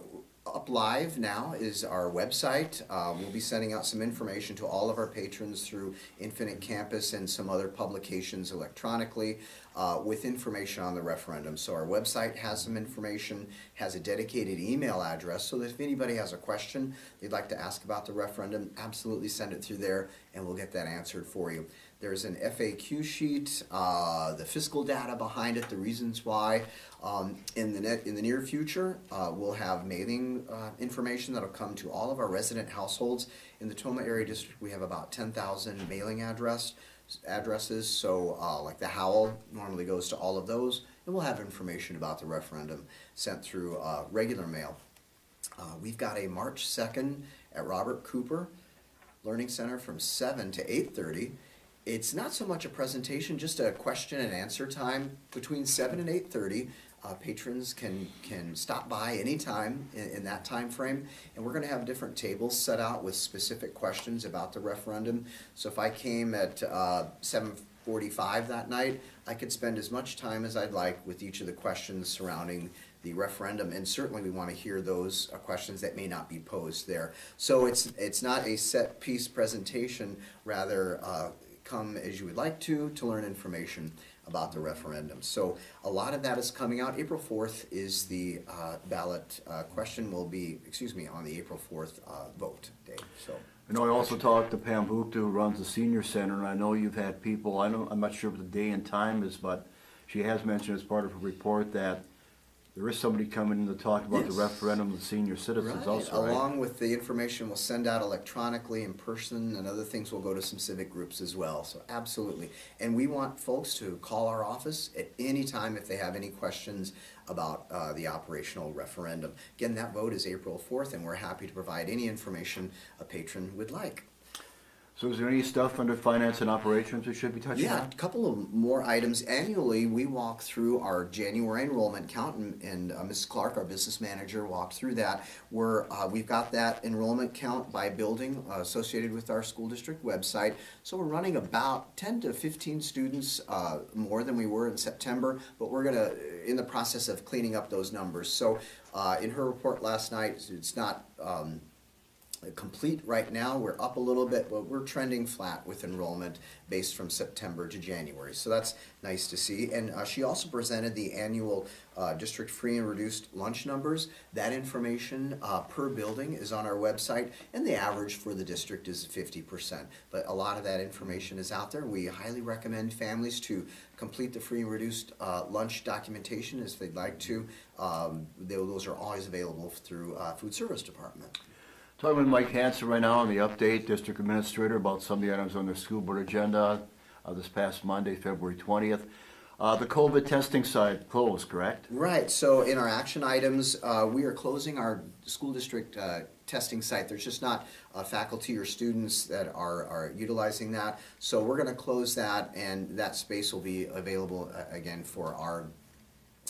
up live now is our website. Uh, we'll be sending out some information to all of our patrons through Infinite Campus and some other publications electronically uh, with information on the referendum. So our website has some information, has a dedicated email address, so that if anybody has a question they'd like to ask about the referendum, absolutely send it through there and we'll get that answered for you. There's an FAQ sheet, uh, the fiscal data behind it, the reasons why. Um, in the net, in the near future, uh, we'll have mailing uh, information that'll come to all of our resident households in the Tomah area district. We have about 10,000 mailing address addresses. So, uh, like the Howl normally goes to all of those, and we'll have information about the referendum sent through uh, regular mail. Uh, we've got a March 2nd at Robert Kupper Learning Center from 7 to 8.30. It's not so much a presentation, just a question and answer time between 7 and 8.30. Uh, patrons can, can stop by anytime in, in that time frame, and we're going to have different tables set out with specific questions about the referendum. So if I came at uh, 7.45 that night, I could spend as much time as I'd like with each of the questions surrounding the referendum, and certainly we want to hear those uh, questions that may not be posed there. So it's it's not a set piece presentation, rather uh, come as you would like to to learn information about the referendum. So a lot of that is coming out. April 4th is the uh, ballot uh, question will be, excuse me, on the April 4th uh, vote day. So. I know I also talked to Pam Vukta, who runs the senior center, and I know you've had people, I don't, I'm not sure what the day and time is, but she has mentioned as part of her report that there is somebody coming in to talk about the Yes. referendum the senior citizens Right. also, right? Along with the information we'll send out electronically in person and other things, we'll go to some civic groups as well. So absolutely. And we want folks to call our office at any time if they have any questions about uh, the operational referendum. Again, that vote is April 4th, and we're happy to provide any information a patron would like. So is there any stuff under finance and operations we should be touching Yeah, on? a couple of more items. Annually, we walk through our January enrollment count, and, and uh, Mrs. Clark, our business manager, walked through that. Where uh, we've got that enrollment count by building uh, associated with our school district website. So we're running about 10 to 15 students uh, more than we were in September, but we're gonna in the process of cleaning up those numbers. So uh, in her report last night, it's not. Um, complete right now. We're up a little bit, but we're trending flat with enrollment based from September to January. So that's nice to see. And uh, she also presented the annual uh, district free and reduced lunch numbers. That information uh, per building is on our website, and the average for the district is 50%. But a lot of that information is out there. We highly recommend families to complete the free and reduced uh, lunch documentation if they'd like to. Um, they, those are always available through uh, food service department. Talking with Mike Hanson right now on the update, District Administrator, about some of the items on the school board agenda uh, this past Monday, February 20th. Uh, The COVID testing site closed, correct? Right, so in our action items, uh, we are closing our school district uh, testing site. There's just not uh, faculty or students that are, are utilizing that. So we're gonna close that and that space will be available uh, again for our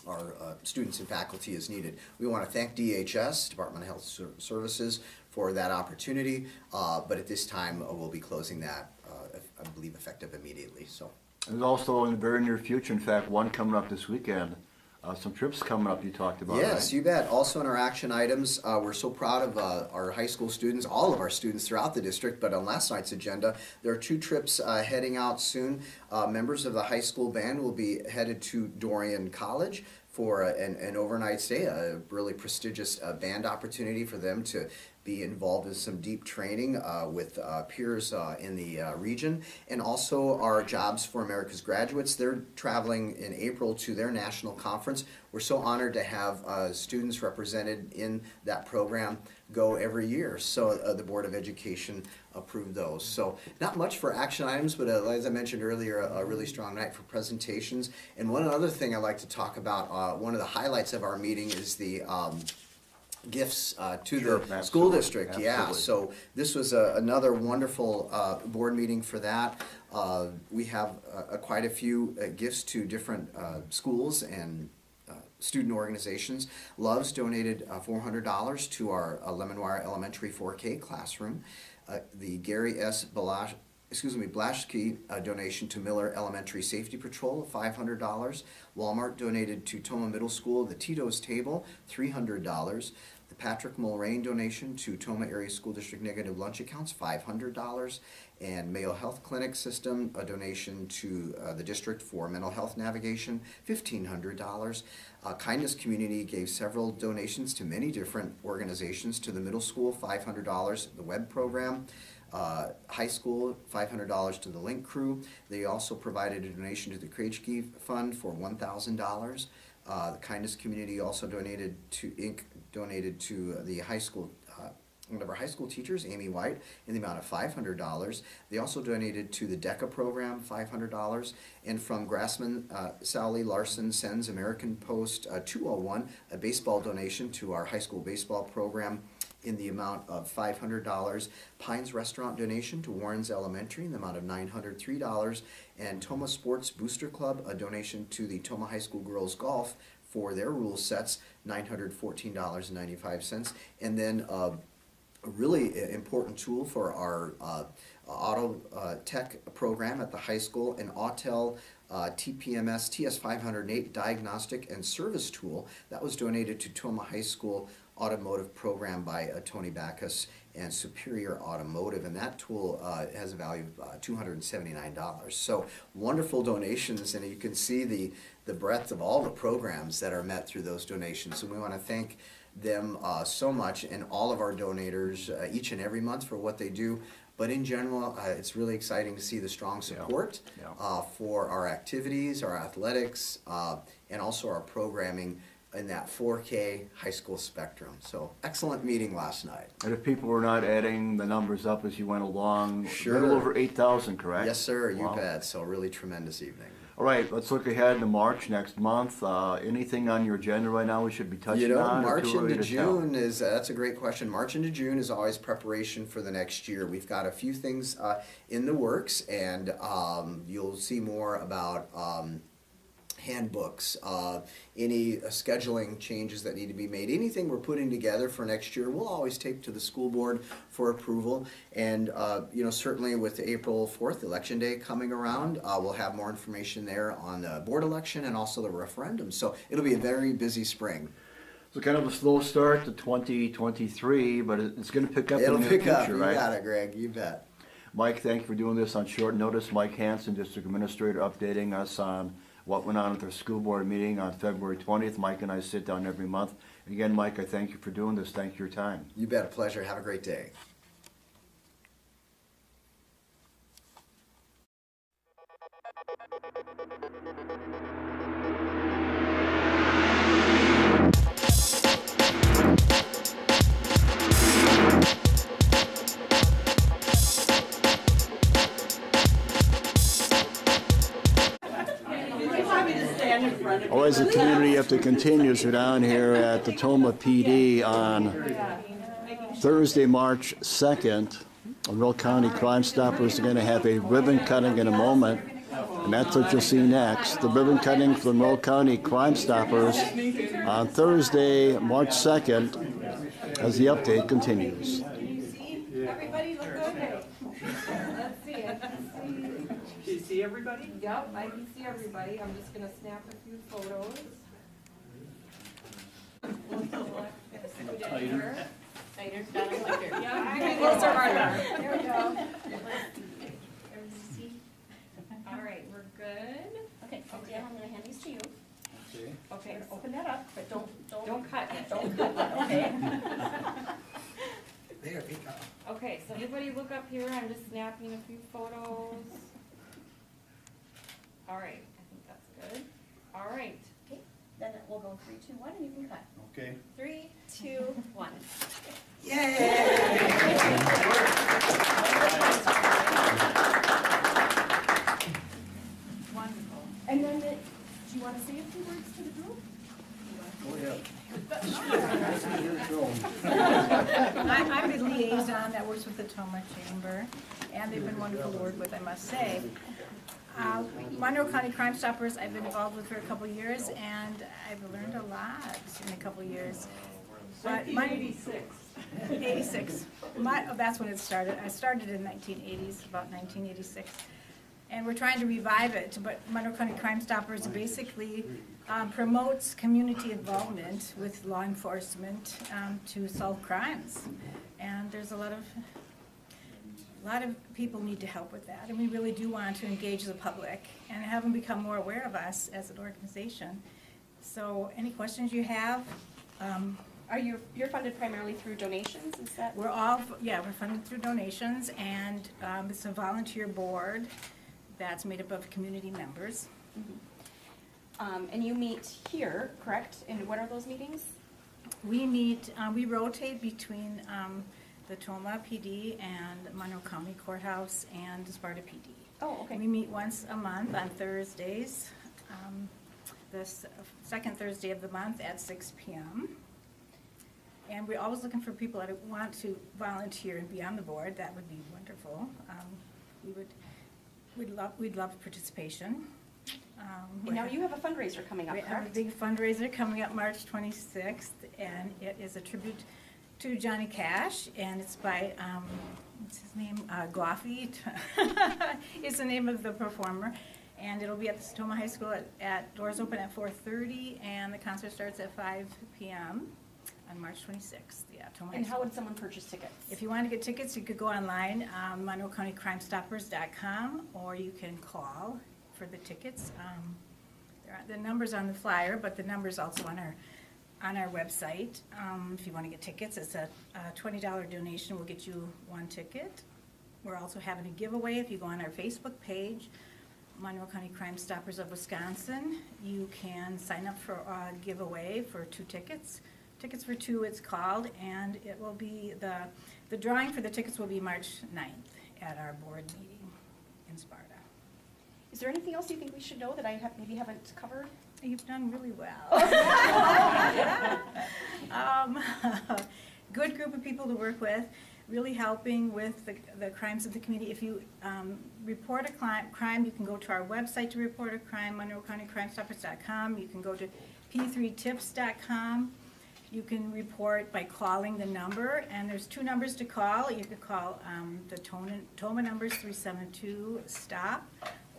our uh, students and faculty as needed. We want to thank DHS, Department of Health Services, for that opportunity, uh, but at this time, uh, we'll be closing that, uh, I believe, effective immediately, so. There's also in the very near future, in fact, one coming up this weekend, uh, some trips coming up you talked about, Yes, right? you bet. Also in our action items, uh, we're so proud of uh, our high school students, all of our students throughout the district, but on last night's agenda, there are two trips uh, heading out soon. Uh, members of the high school band will be headed to Dorian College for an, an overnight stay, a really prestigious uh, band opportunity for them to be involved in some deep training uh, with uh, peers uh, in the uh, region, and also our Jobs for America's graduates. They're traveling in April to their national conference. We're so honored to have uh, students represented in that program go every year. So uh, the Board of Education approved those. So not much for action items, but as I mentioned earlier, a, a really strong night for presentations. And one other thing I'd like to talk about, one of the highlights of our meeting is the um, gifts uh, to Sure, the school absolutely, district. Yeah, absolutely. so this was a, another wonderful uh, board meeting for that. Uh, we have uh, quite a few uh, gifts to different uh, schools and uh, student organizations. Loves donated uh, $400 to our uh, Lemonweir Elementary 4K classroom. Uh, the Gary S. Balash, excuse me, Blaschke uh, donation to Miller Elementary Safety Patrol $500. Walmart donated to Tomah Middle School the Tito's Table $300. The Patrick Mulrain donation to Tomah Area School District Negative Lunch Accounts $500. And Mayo Health Clinic System a donation to uh, the district for mental health navigation $1,500. Uh, Kindness Community gave several donations to many different organizations. To the middle school, $500, the web program. Uh, high school, $500 to the Link Crew. They also provided a donation to the Krejci Fund for $1,000. Uh, the Kindness Community also donated to, Inc. donated to the high school, one of our high school teachers, Amy White, in the amount of $500. They also donated to the DECA program, $500. And from Grassman, uh, Sally Larson sends American Post uh, 201, a baseball donation to our high school baseball program in the amount of $500. Pines Restaurant donation to Warrens Elementary in the amount of $903. And Tomah Sports Booster Club, a donation to the Tomah High School Girls Golf for their rule sets, $914.95. And then uh, a really important tool for our uh, auto uh, tech program at the high school, an Autel uh, TPMS TS508 diagnostic and service tool that was donated to Tomah High School automotive program by uh, Tony Backus and Superior Automotive, and that tool uh, has a value of uh, $279. So wonderful donations, and you can see the, the breadth of all the programs that are met through those donations. And we want to thank them uh, so much and all of our donors uh, each and every month for what they do. But in general, uh, it's really exciting to see the strong support Yeah. Uh, for our activities, our athletics, uh, and also our programming in that 4K high school spectrum. So excellent meeting last night. And if people were not adding the numbers up as you went along, a little over 8,000, correct? Yes, sir, you Wow. bet. So really tremendous evening. All right, let's look ahead to March next month. Uh, anything on your agenda right now we should be touching on? You know, on? March into to tell? June is, uh, that's a great question. March into June is always preparation for the next year. We've got a few things uh, in the works, and um, you'll see more about um, handbooks, uh, any uh, scheduling changes that need to be made, anything we're putting together for next year, we'll always take to the school board for approval. And, uh, you know, certainly with April 4th, Election Day coming around, uh, we'll have more information there on the board election and also the referendum. So it'll be a very busy spring. So kind of a slow start to 2023, but it's going to pick up It'll in the pick up. future, You right? got it, Greg. You bet. Mike, thank you for doing this on short notice. Mike Hanson, District Administrator, updating us on what went on at their school board meeting on February 20th. Mike and I sit down every month. Again, Mike, I thank you for doing this. Thank you for your time. You bet. A pleasure. Have a great day. Always the community update continues. We're down here at the Tomah PD on Thursday, March 2nd. Monroe County Crime Stoppers are going to have a ribbon cutting in a moment, and that's what you'll see next. The ribbon cutting from Monroe County Crime Stoppers on Thursday, March 2nd, as the update continues. Everybody look good. Let's see it. Can you see everybody? Yep, I can see everybody. I'm just gonna snap a few photos. Tighter. Tighter, better, lighter. Yeah. Get closer, Martha. There we go. Everybody see? All right, we're good. Okay, so Dan, I'm gonna hand these to you. Okay. Okay, open that up, but don't, don't. Don't cut yet. Don't cut yet, okay? There, pick up. Okay, so everybody look up here. I'm just snapping a few photos. All right, I think that's good. All right. Okay, then we'll go three, two, one, and you can cut. Okay. Three, two, one. Wonderful. And then, the- do you want to say a few words to the group? Oh, I'm, I'm the liaison that works with the Tomah Chamber, and they've been wonderful to work with, I must say. Uh, Monroe County Crime Stoppers, I've been involved with for a couple years, and I've learned a lot in a couple of years. But my- 1986. 86. My, oh, that's when it started. I started in 1980s, about 1986. And we're trying to revive it, but Monroe County Crime Stoppers basically um, promotes community involvement with law enforcement um, to solve crimes. And there's a lot of, a lot of people need to help with that, and we really do want to engage the public and have them become more aware of us as an organization. So, any questions you have? Um, Are you, you're funded primarily through donations, is that? We're all, yeah, we're funded through donations, and um, it's a volunteer board that's made up of community members. Um, and you meet here, correct? And what are those meetings? We meet, uh, we rotate between um, the Tomah PD and Monroe County Courthouse and Sparta PD. Oh, okay. We meet once a month on Thursdays, um, the s- second Thursday of the month at six PM. And we're always looking for people that want to volunteer and be on the board, that would be wonderful. Um, We would, we'd love, we'd love participation. Um, And now you have a fundraiser coming up, we have a correct? big fundraiser coming up March 26th, and it is a tribute to Johnny Cash, and it's by, um, what's his name, uh, Goffey, is the name of the performer. And it'll be at the Tacoma High School at, at, doors open at 4:30, and the concert starts at 5 PM on March 26th, yeah, Tacoma And how would someone purchase tickets? If you want to get tickets, you could go online, um, MonroeCountyCrimeStoppers.com, or you can call for the tickets. Um, there are- The number's on the flyer, but the number's also on our, on our website. Um, If you want to get tickets, it's a a $20 donation We'll get you one ticket. We're also having a giveaway. If you go on our Facebook page, Monroe County Crime Stoppers of Wisconsin, you can sign up for a giveaway for two tickets. Tickets for two, it's called, and it will be, the, the drawing for the tickets will be March 9th at our board meeting in Sparta. Is there anything else you think we should know that I have, maybe haven't covered? You've done really well. um, good group of people to work with, really helping with the, the crimes of the community. If you um, report a crime, you can go to our website to report a crime, Monroe County Crime MonroeCountyCrimeStoppers.com. You can go to p3tips.com. You can report by calling the number, and there's two numbers to call. You could call um, the Tomah numbers 372-STOP,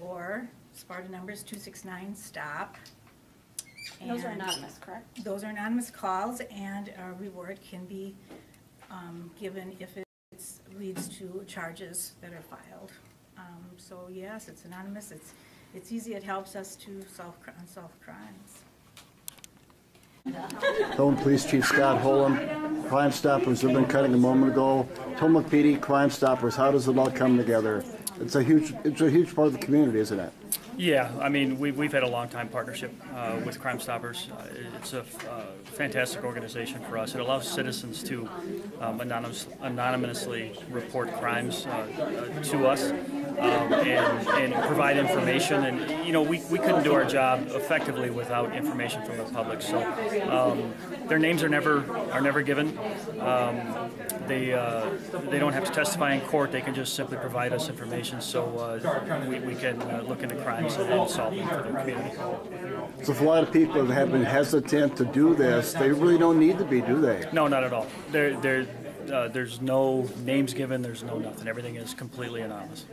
or Sparta numbers 269-STOP. And those are anonymous, correct? Those are anonymous calls, and a reward can be um, given if it leads to charges that are filed. Um, So yes, it's anonymous, it's, it's easy, it helps us to solve, cr- unsolved crimes. Tomah Police Chief Scott Holm, Crime Stoppers, have been cutting a moment ago. Tomah PD, Crime Stoppers, how does it all come together? It's a huge, it's a huge part of the community, isn't it? Yeah, I mean, we've, we've had a long time partnership uh, with Crime Stoppers. Uh, it's a uh, fantastic organization for us. It allows citizens to um, anonymous, anonymously report crimes uh, uh, to us um, and, and provide information. And, you know, we, we couldn't do our job effectively without information from the public. So um, their names are never, are never given. They, uh, they don't have to testify in court. They can just simply provide us information so uh, we, we can uh, look into crimes and solve them for the community. So for a lot of people that have been hesitant to do this, they really don't need to be, do they? No, not at all. There, there, uh, there's no names given. There's no nothing. Everything is completely anonymous.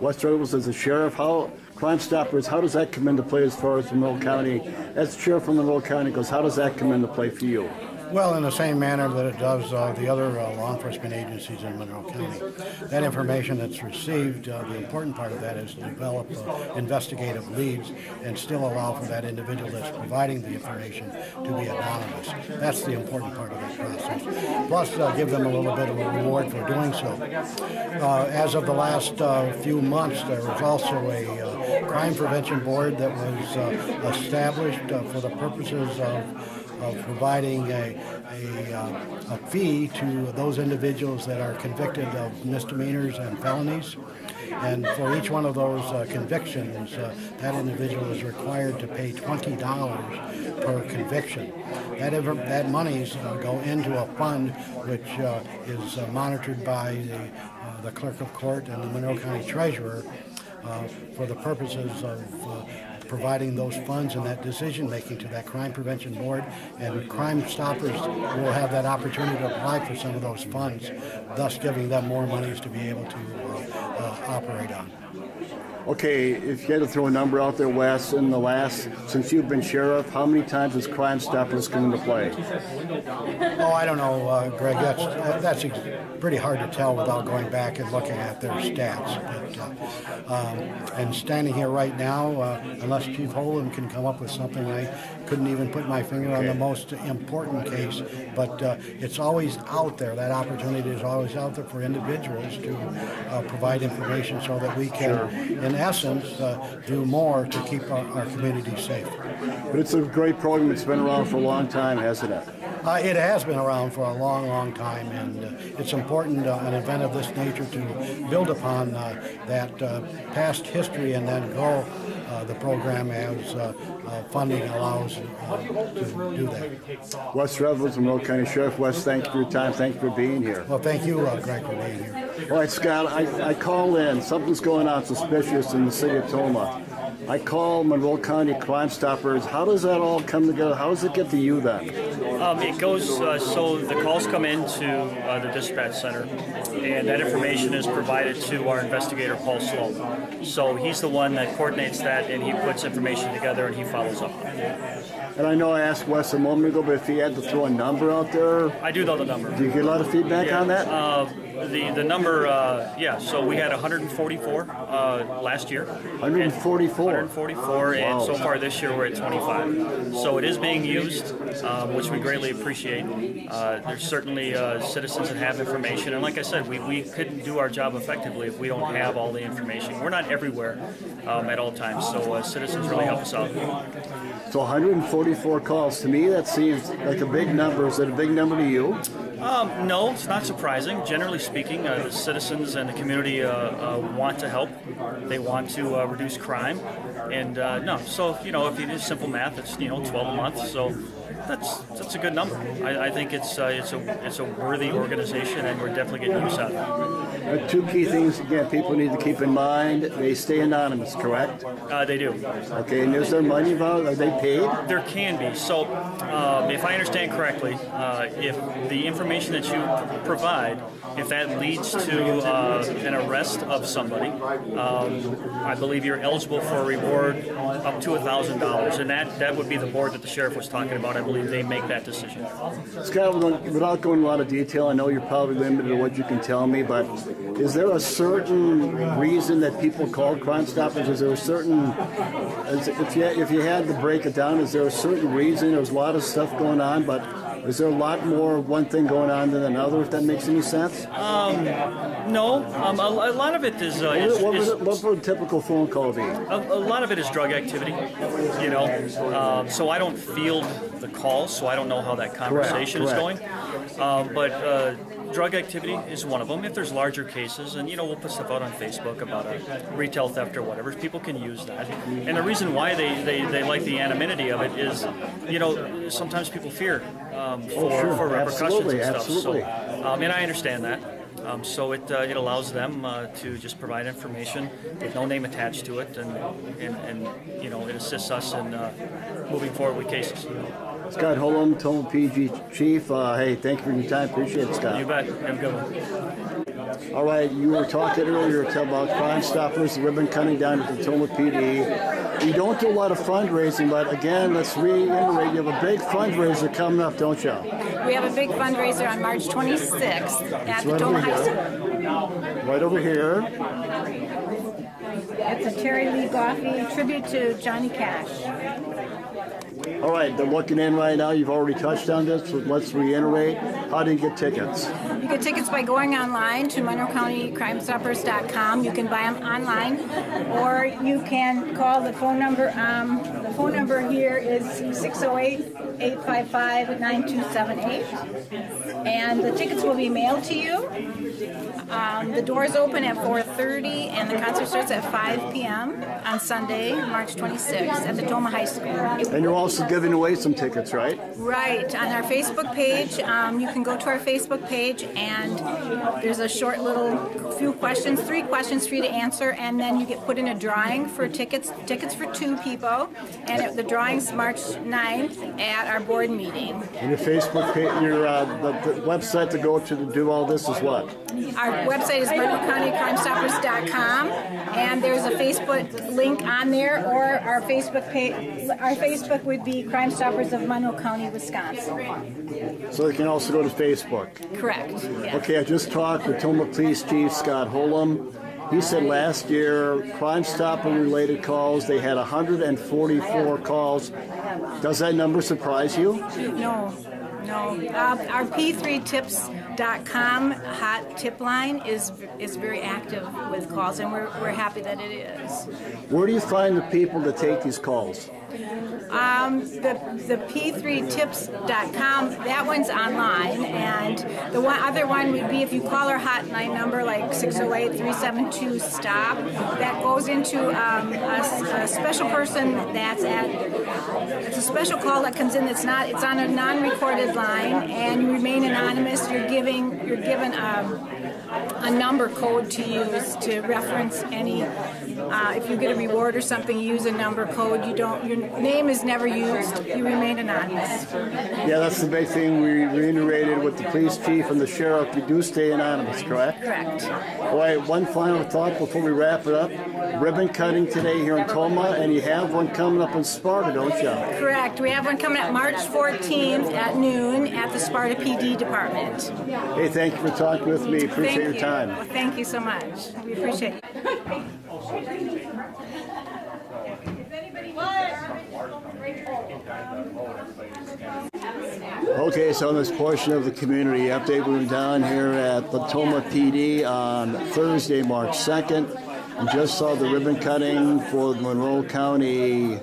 Wes Revels as a sheriff, how, Crime Stoppers, how does that come into play as far as Monroe County? As sheriff from Monroe County goes, how does that come into play for you? Well, in the same manner that it does uh, the other uh, law enforcement agencies in Monroe County. That information that's received, uh, the important part of that is to develop uh, investigative leads and still allow for that individual that's providing the information to be anonymous. That's the important part of that process. Plus, uh, give them a little bit of a reward for doing so. Uh, as of the last few months, there was also a crime prevention board that was established for the purposes of of providing a, a, uh, a fee to those individuals that are convicted of misdemeanors and felonies. And for each one of those uh, convictions, uh, that individual is required to pay $20 per conviction. That, ever, that monies uh, go into a fund which uh, is uh, monitored by the, uh, the clerk of court and the Monroe County treasurer for the purposes of providing those funds and that decision making to that crime prevention board and crime stoppers will have that opportunity to apply for some of those funds thus giving them more monies to be able to uh, uh, operate on Okay, if you had to throw a number out there, Wes, in the last, since you've been sheriff, how many times has Crime Stoppers come into play? oh i don't know uh, greg that's that's ex- pretty hard to tell without going back and looking at their stats but, uh, um, and standing here right now uh, unless chief Holden can come up with something i couldn't even put my finger on the most important case but uh, it's always out there that opportunity is always out there for individuals to uh, provide information so that we can in essence uh, do more to keep our, our community safe But it's a great program. It's been around for a long time, hasn't it? Uh, it has been around for a long, long time, and uh, it's important uh, an event of this nature to build upon uh, that uh, past history and then grow uh, the program as funding allows uh, to do that. Wes Revels, Monroe County Sheriff. Wes, thank you for your time. Thank you for being here. Well, thank you, uh, Greg, for being here. All right, Scott, I, I call in. Something's going on suspicious in the city of Tomah. I call Monroe County Crime Stoppers. How does that all come together? How does it get to you then? Um, it goes uh, so the calls come into uh, the dispatch center, and that information is provided to our investigator Paul Sloan. So he's the one that coordinates that, and he puts information together and he follows up. And I know I asked Wes a moment ago, but if he had to throw a number out there, I do know the number. do you get a lot of feedback on that? Uh, the the number, uh, yeah. So we had 144 uh, last year. 144. 144, and so far this year we're at 25. So it is being used, um, which we greatly appreciate. Uh, there's certainly uh, citizens that have information, and like I said, we, we couldn't do our job effectively if we don't have all the information. We're not everywhere um, at all times, so uh, citizens really help us out. So 144 calls. To me, that seems like a big number. Is it a big number to you? Um, no, it's not surprising. Generally speaking, uh, the citizens and the community uh, uh, want to help. They want to uh, reduce crime, and uh, no. So you know, if you do simple math, it's you know 12 a month. So that's that's a good number. I, I think it's uh, it's a it's a worthy organization, and we're definitely getting use out of it. There are two key things again people need to keep in mind. They stay anonymous, correct? Uh, they do. Okay, and is there money involved? Are they paid? There can be. So, um, if I understand correctly, uh, if the information that you provide, if that leads to uh, an arrest of somebody, um, I believe you're eligible for a reward up to thousand dollars, and that that would be the board that the sheriff was talking about. I believe they make that decision. Scott, without going a lot of detail, I know you're probably limited to what you can tell me, but is there a certain reason that people call Crime Stoppers? Is there a certain, if you, if you had to break it down, is there a certain reason? There's a lot of stuff going on, but is there a lot more one thing going on than another, if that makes any sense? Um, no, um, a, a lot of it is. Uh, is, what, is would it- what would a typical phone call be? A, a lot of it is drug activity, you know. Um, so I don't field the calls, so I don't know how that conversation is going. correct. Um, but uh, drug activity is one of them. If there's larger cases, and you know, we'll put stuff out on Facebook about a retail theft or whatever, people can use that. And the reason why they, they, they like the anonymity of it is, you know, sometimes people fear um, for, Oh, sure. for repercussions Absolutely, and stuff. absolutely. So, um, and I understand that. Um, so it, uh, it allows them uh, to just provide information with no name attached to it, and, and, and you know it assists us in uh, moving forward with cases. Scott Holm, Tomah PG Chief. Uh, hey, thank you for your time. Appreciate it, Scott. You bet. Have a good one. All right, you were talking earlier about Crime Stoppers, the ribbon cutting down at the Tomah PD. You don't do a lot of fundraising, but again, let's reiterate, you have a big fundraiser coming up, don't you? We have a big fundraiser on March 26th at It's the right Tomah over High. School. Right over here. It's a Terry Lee Goffee tribute to Johnny Cash. All right, they're looking in right now. You've already touched on this, so let's reiterate. How do you get tickets? You get tickets by going online to MonroeCountyCrimeStoppers.com. You can buy them online, or you can call the phone number. Um, the phone number here is 608-855-9278, and the tickets will be mailed to you. Um, the doors open at 4:30, and the concert starts at 5 p.m. on Sunday, March 26th, at the Tomah High School. And you're also giving away some tickets, right? Right, on our Facebook page, um, you can go to our Facebook page and there's a short little few questions, three questions for you to answer, and then you get put in a drawing for tickets, tickets for two people, and it, the drawing's March 9th at our board meeting. And your Facebook page, your uh, the, the website to go to to do all this is what? Our website is MonroeCountyCrimeStoppers.com, and there's a Facebook link on there, or our Facebook page, our Facebook would be Crime Stoppers of Monroe County, Wisconsin. So they can also go to Facebook. Correct, yeah. Okay, I just talked with Tomah Police Chief Scott Holm. He said last year, Crime Stopper related calls, they had 144 calls. Does that number surprise you? No, no. Uh, our P3tips.com hot tip line is is very active with calls, and we're, we're happy that it is. Where do you find the people that take these calls? Um, the the P3tips.com, that one's online, and the one, other one would be if you call our hotline number like 608-372-STOP, that goes into um, a, a special person that's at, it's a special call that comes in, it's not, it's on a non-recorded line, and you remain anonymous, you're giving, you're given um, a number code to use to reference any, uh, if you get a reward or something, you use a number code, you don't, your name is never used, you remain anonymous. Yeah, that's the big thing. We reiterated with the police chief and the sheriff. You do stay anonymous, correct? Correct. All right, one final thought before we wrap it up. Ribbon cutting today here in Tomah, and you have one coming up in Sparta, don't you? Correct, we have one coming up March 14th at noon at the Sparta PD Department. Hey, thank you for talking with me. Appreciate Thank your you. time. Well, Thank you so much, we appreciate it. Okay, so in this portion of the community update, we're down here at the Tomah PD on Thursday, March 2nd, and just saw the ribbon cutting for the Monroe County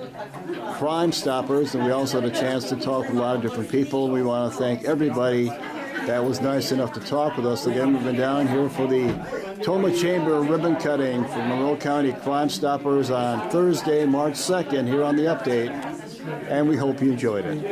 Crime Stoppers, and we also had a chance to talk with a lot of different people. We want to thank everybody that was nice enough to talk with us. Again, we've been down here for the Tomah Chamber ribbon cutting for Monroe County Crime Stoppers on Thursday, March 2nd, here on The Update, and we hope you enjoyed it.